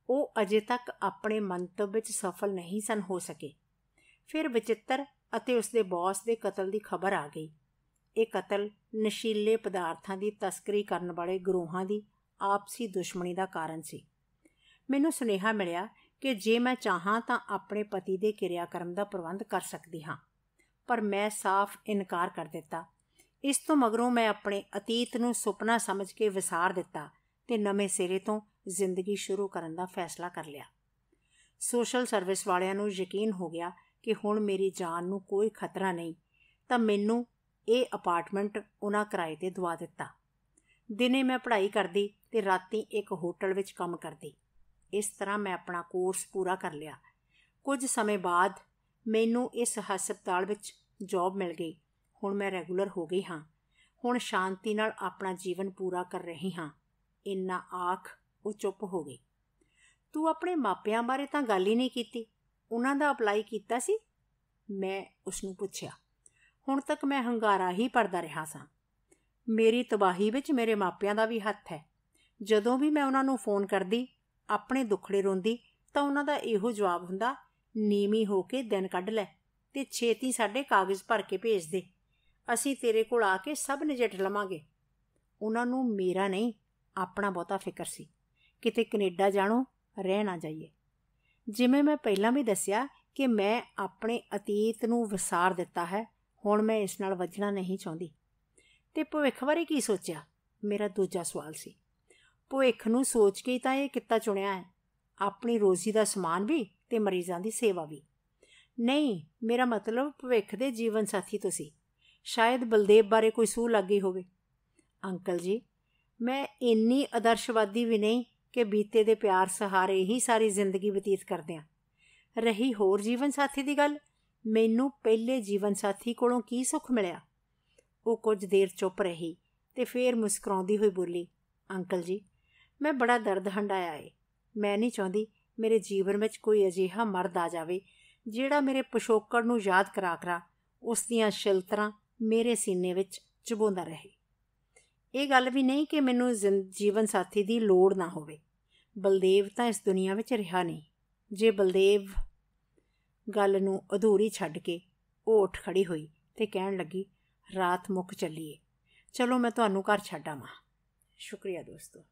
ਉਹ ਅਜੇ ਤੱਕ ਆਪਣੇ ਮੰਤਵ ਵਿੱਚ ਸਫਲ ਨਹੀਂ ਸਨ ਹੋ ਸਕੇ। ਫਿਰ ਵਿਚਿੱਤਰ ਅਤੇ ਉਸਦੇ ਬੌਸ ਦੇ ਕਤਲ ਦੀ ਖਬਰ ਆ ਗਈ। ਇਹ ਕਤਲ ਨਸ਼ੀਲੇ ਪਦਾਰਥਾਂ ਦੀ ਤਸਕਰੀ ਕਰਨ ਵਾਲੇ ਗਰੋਹਾਂ ਦੀ ਆਪਸੀ ਦੁਸ਼ਮਣੀ ਦਾ ਕਾਰਨ ਸੀ। ਮੈਨੂੰ ਸੁਨੇਹਾ ਮਿਲਿਆ ਕਿ ਜੇ ਮੈਂ ਚਾਹਾਂ ਤਾਂ ਆਪਣੇ ਪਤੀ ਦੇ ਕਿਰਿਆਕਰਮ ਦਾ ਪ੍ਰਬੰਧ ਕਰ ਸਕਦੀ ਹਾਂ। ਪਰ ਮੈਂ ਸਾਫ਼ ਇਨਕਾਰ ਕਰ ਦਿੱਤਾ। ਇਸ ਤੋਂ ਮਗਰੋਂ ਮੈਂ ਆਪਣੇ ਅਤੀਤ ਨੂੰ ਸੁਪਨਾ ਸਮਝ ਕੇ ਵਿਸਾਰ ਦਿੱਤਾ ਤੇ ਨਵੇਂ ਸਿਰੇ ਤੋਂ ਜ਼ਿੰਦਗੀ ਸ਼ੁਰੂ ਕਰਨ ਦਾ ਫੈਸਲਾ ਕਰ ਲਿਆ। ਸੋਸ਼ਲ ਸਰਵਿਸ ਵਾਲਿਆਂ ਨੂੰ ਯਕੀਨ ਹੋ ਗਿਆ ਕਿ ਹੁਣ ਮੇਰੀ ਜਾਨ ਨੂੰ ਕੋਈ ਖਤਰਾ ਨਹੀਂ, ਤਾਂ ਮੈਨੂੰ ਇਹ ਅਪਾਰਟਮੈਂਟ ਉਹਨਾਂ ਕਿਰਾਏ ਤੇ ਦਵਾ ਦਿੱਤਾ। ਦਿਨੇ ਮੈਂ ਪੜ੍ਹਾਈ ਕਰਦੀ ਤੇ ਰਾਤੀ ਇੱਕ ਹੋਟਲ ਵਿੱਚ ਕੰਮ ਕਰਦੀ। ਇਸ ਤਰ੍ਹਾਂ ਮੈਂ ਆਪਣਾ ਕੋਰਸ ਪੂਰਾ ਕਰ ਲਿਆ। ਕੁਝ ਸਮੇਂ ਬਾਅਦ ਮੈਨੂੰ ਇਸ ਹਸਪਤਾਲ ਵਿੱਚ ਜੌਬ ਮਿਲ ਗਈ। ਹੁਣ ਮੈਂ ਰੈਗੂਲਰ ਹੋ ਗਈ ਹਾਂ। ਹੁਣ ਸ਼ਾਂਤੀ ਨਾਲ ਆਪਣਾ ਜੀਵਨ ਪੂਰਾ ਕਰ ਰਹੀ ਹਾਂ। ਇੰਨਾ ਆਖ ਉਹ ਚੁੱਪ ਹੋ ਗਈ। ਤੂੰ ਆਪਣੇ ਮਾਪਿਆਂ ਬਾਰੇ ਤਾਂ ਗੱਲ ਹੀ ਨਹੀਂ ਕੀਤੀ। ਉਹਨਾਂ ਦਾ ਅਪਲਾਈ ਕੀਤਾ ਸੀ? ਮੈਂ ਉਸ ਨੂੰ ਪੁੱਛਿਆ। ਹੁਣ ਤੱਕ ਮੈਂ ਹੰਗਾਰਾ ਹੀ ਪਰਦਾ ਰਿਹਾ ਸਾਂ। ਮੇਰੀ ਤਬਾਹੀ ਵਿੱਚ ਮੇਰੇ ਮਾਪਿਆਂ ਦਾ ਵੀ ਹੱਥ ਹੈ। ਜਦੋਂ ਵੀ ਮੈਂ ਉਹਨਾਂ ਨੂੰ ਫੋਨ ਕਰਦੀ, ਆਪਣੇ ਦੁੱਖੜੇ ਰੋਂਦੀ, ਤਾਂ ਉਹਨਾਂ ਦਾ ਇਹੋ ਜਵਾਬ ਹੁੰਦਾ ਨੀਵੀਂ ਹੋ ਕੇ ਦਿਨ ਕੱਢ ਲੈ ਤੇ ਛੇਤੀ ਸਾਡੇ ਕਾਗਜ਼ ਭਰ ਕੇ ਭੇਜ ਦੇ। ਅਸੀਂ ਤੇਰੇ ਕੋਲ ਆ ਕੇ ਸਭ ਨਜਿੱਠ ਲਵਾਂਗੇ। ਉਹਨਾਂ ਨੂੰ ਮੇਰਾ ਨਹੀਂ, ਆਪਣਾ ਬਹੁਤਾ ਫਿਕਰ ਸੀ। ਕਿਤੇ ਕੈਨੇਡਾ ਜਾਣੋ, ਰਹਿ ਨਾ ਜਾਈਏ। ਜਿਵੇਂ ਮੈਂ ਪਹਿਲਾਂ ਵੀ ਦੱਸਿਆ ਕਿ ਮੈਂ ਆਪਣੇ ਅਤੀਤ ਨੂੰ ਵਿਸਾਰ ਦਿੱਤਾ ਹੈ, ਹੁਣ ਮੈਂ ਇਸ ਨਾਲ ਵੱਜਣਾ ਨਹੀਂ ਚਾਹੁੰਦੀ। ਤੇ ਭਵਿੱਖ ਬਾਰੇ ਕੀ ਸੋਚਿਆ? ਮੇਰਾ ਦੂਜਾ ਸਵਾਲ ਸੀ। ਭਵਿੱਖ ਨੂੰ ਸੋਚ ਕੇ ਤਾਂ ਇਹ ਕਿੱਤਾ ਚੁਣਿਆ ਹੈ। ਆਪਣੀ ਰੋਜ਼ੀ ਦਾ ਸਮਾਨ ਵੀ ਤੇ ਮਰੀਜ਼ਾਂ ਦੀ ਸੇਵਾ ਵੀ। ਨਹੀਂ, ਮੇਰਾ ਮਤਲਬ ਭਵਿੱਖ ਦੇ ਜੀਵਨ ਸਾਥੀ ਤੁਸੀਂ। ਸ਼ਾਇਦ ਬਲਦੇਵ ਬਾਰੇ ਕੋਈ ਸੂਹ ਲੱਗ ਗਈ ਹੋਵੇ। ਅੰਕਲ ਜੀ, ਮੈਂ ਇੰਨੀ ਆਦਰਸ਼ਵਾਦੀ ਵੀ ਨਹੀਂ ਕਿ ਬੀਤੇ ਦੇ ਪਿਆਰ ਸਹਾਰੇ ਹੀ ਸਾਰੀ ਜ਼ਿੰਦਗੀ ਬਤੀਤ ਕਰਦੇ ਆ। ਰਹੀ ਹੋਰ ਜੀਵਨ ਸਾਥੀ ਦੀ ਗੱਲ, ਮੈਨੂੰ ਪਹਿਲੇ ਜੀਵਨ ਸਾਥੀ ਕੋਲੋਂ ਕੀ ਸੁੱਖ ਮਿਲਿਆ? ਉਹ ਕੁਝ ਦੇਰ ਚੁੱਪ ਰਹੀ ਤੇ ਫੇਰ ਮੁਸਕਰਾਉਂਦੀ ਹੋਈ ਬੋਲੀ, ਅੰਕਲ ਜੀ, ਮੈਂ ਬੜਾ ਦਰਦ ਹੰਡਾਇਆ ਏ। ਮੈਂ ਨਹੀਂ ਚਾਹੁੰਦੀ ਮੇਰੇ ਜੀਵਨ ਵਿੱਚ ਕੋਈ ਅਜੀਹਾ ਮਰਦ ਆ ਜਾਵੇ, ਜਿਹੜਾ ਮੇਰੇ ਪਸ਼ੋਕੜ ਨੂੰ ਯਾਦ ਕਰਾ ਕਰਾ ਉਸ ਦੀਆਂ ਸ਼ਿਲਤਰਾਂ ਮੇਰੇ ਸੀਨੇ ਵਿੱਚ ਚੁਬੋਂਦਾ ਰਹੇ। ਇਹ ਗੱਲ ਵੀ ਨਹੀਂ ਕਿ ਮੈਨੂੰ ਜੀਵਨ ਸਾਥੀ ਦੀ ਲੋੜ ਨਾ ਹੋਵੇ। ਬਲਦੇਵ ਤਾਂ ਇਸ ਦੁਨੀਆ ਵਿੱਚ ਰਿਹਾ ਨਹੀਂ। ਜੇ ਬਲਦੇਵ ਗੱਲ ਨੂੰ ਅਧੂਰੀ ਛੱਡ ਕੇ ਉਹ ਉੱਠ ਖੜੀ ਹੋਈ ਤੇ ਕਹਿਣ ਲੱਗੀ, ਰਾਤ ਮੁੱਕ ਚੱਲੀਏ ਚਲੋ ਮੈਂ ਤੁਹਾਨੂੰ ਘਰ ਛੱਡ ਆਵਾਂ। ਸ਼ੁਕਰੀਆ ਦੋਸਤੋ।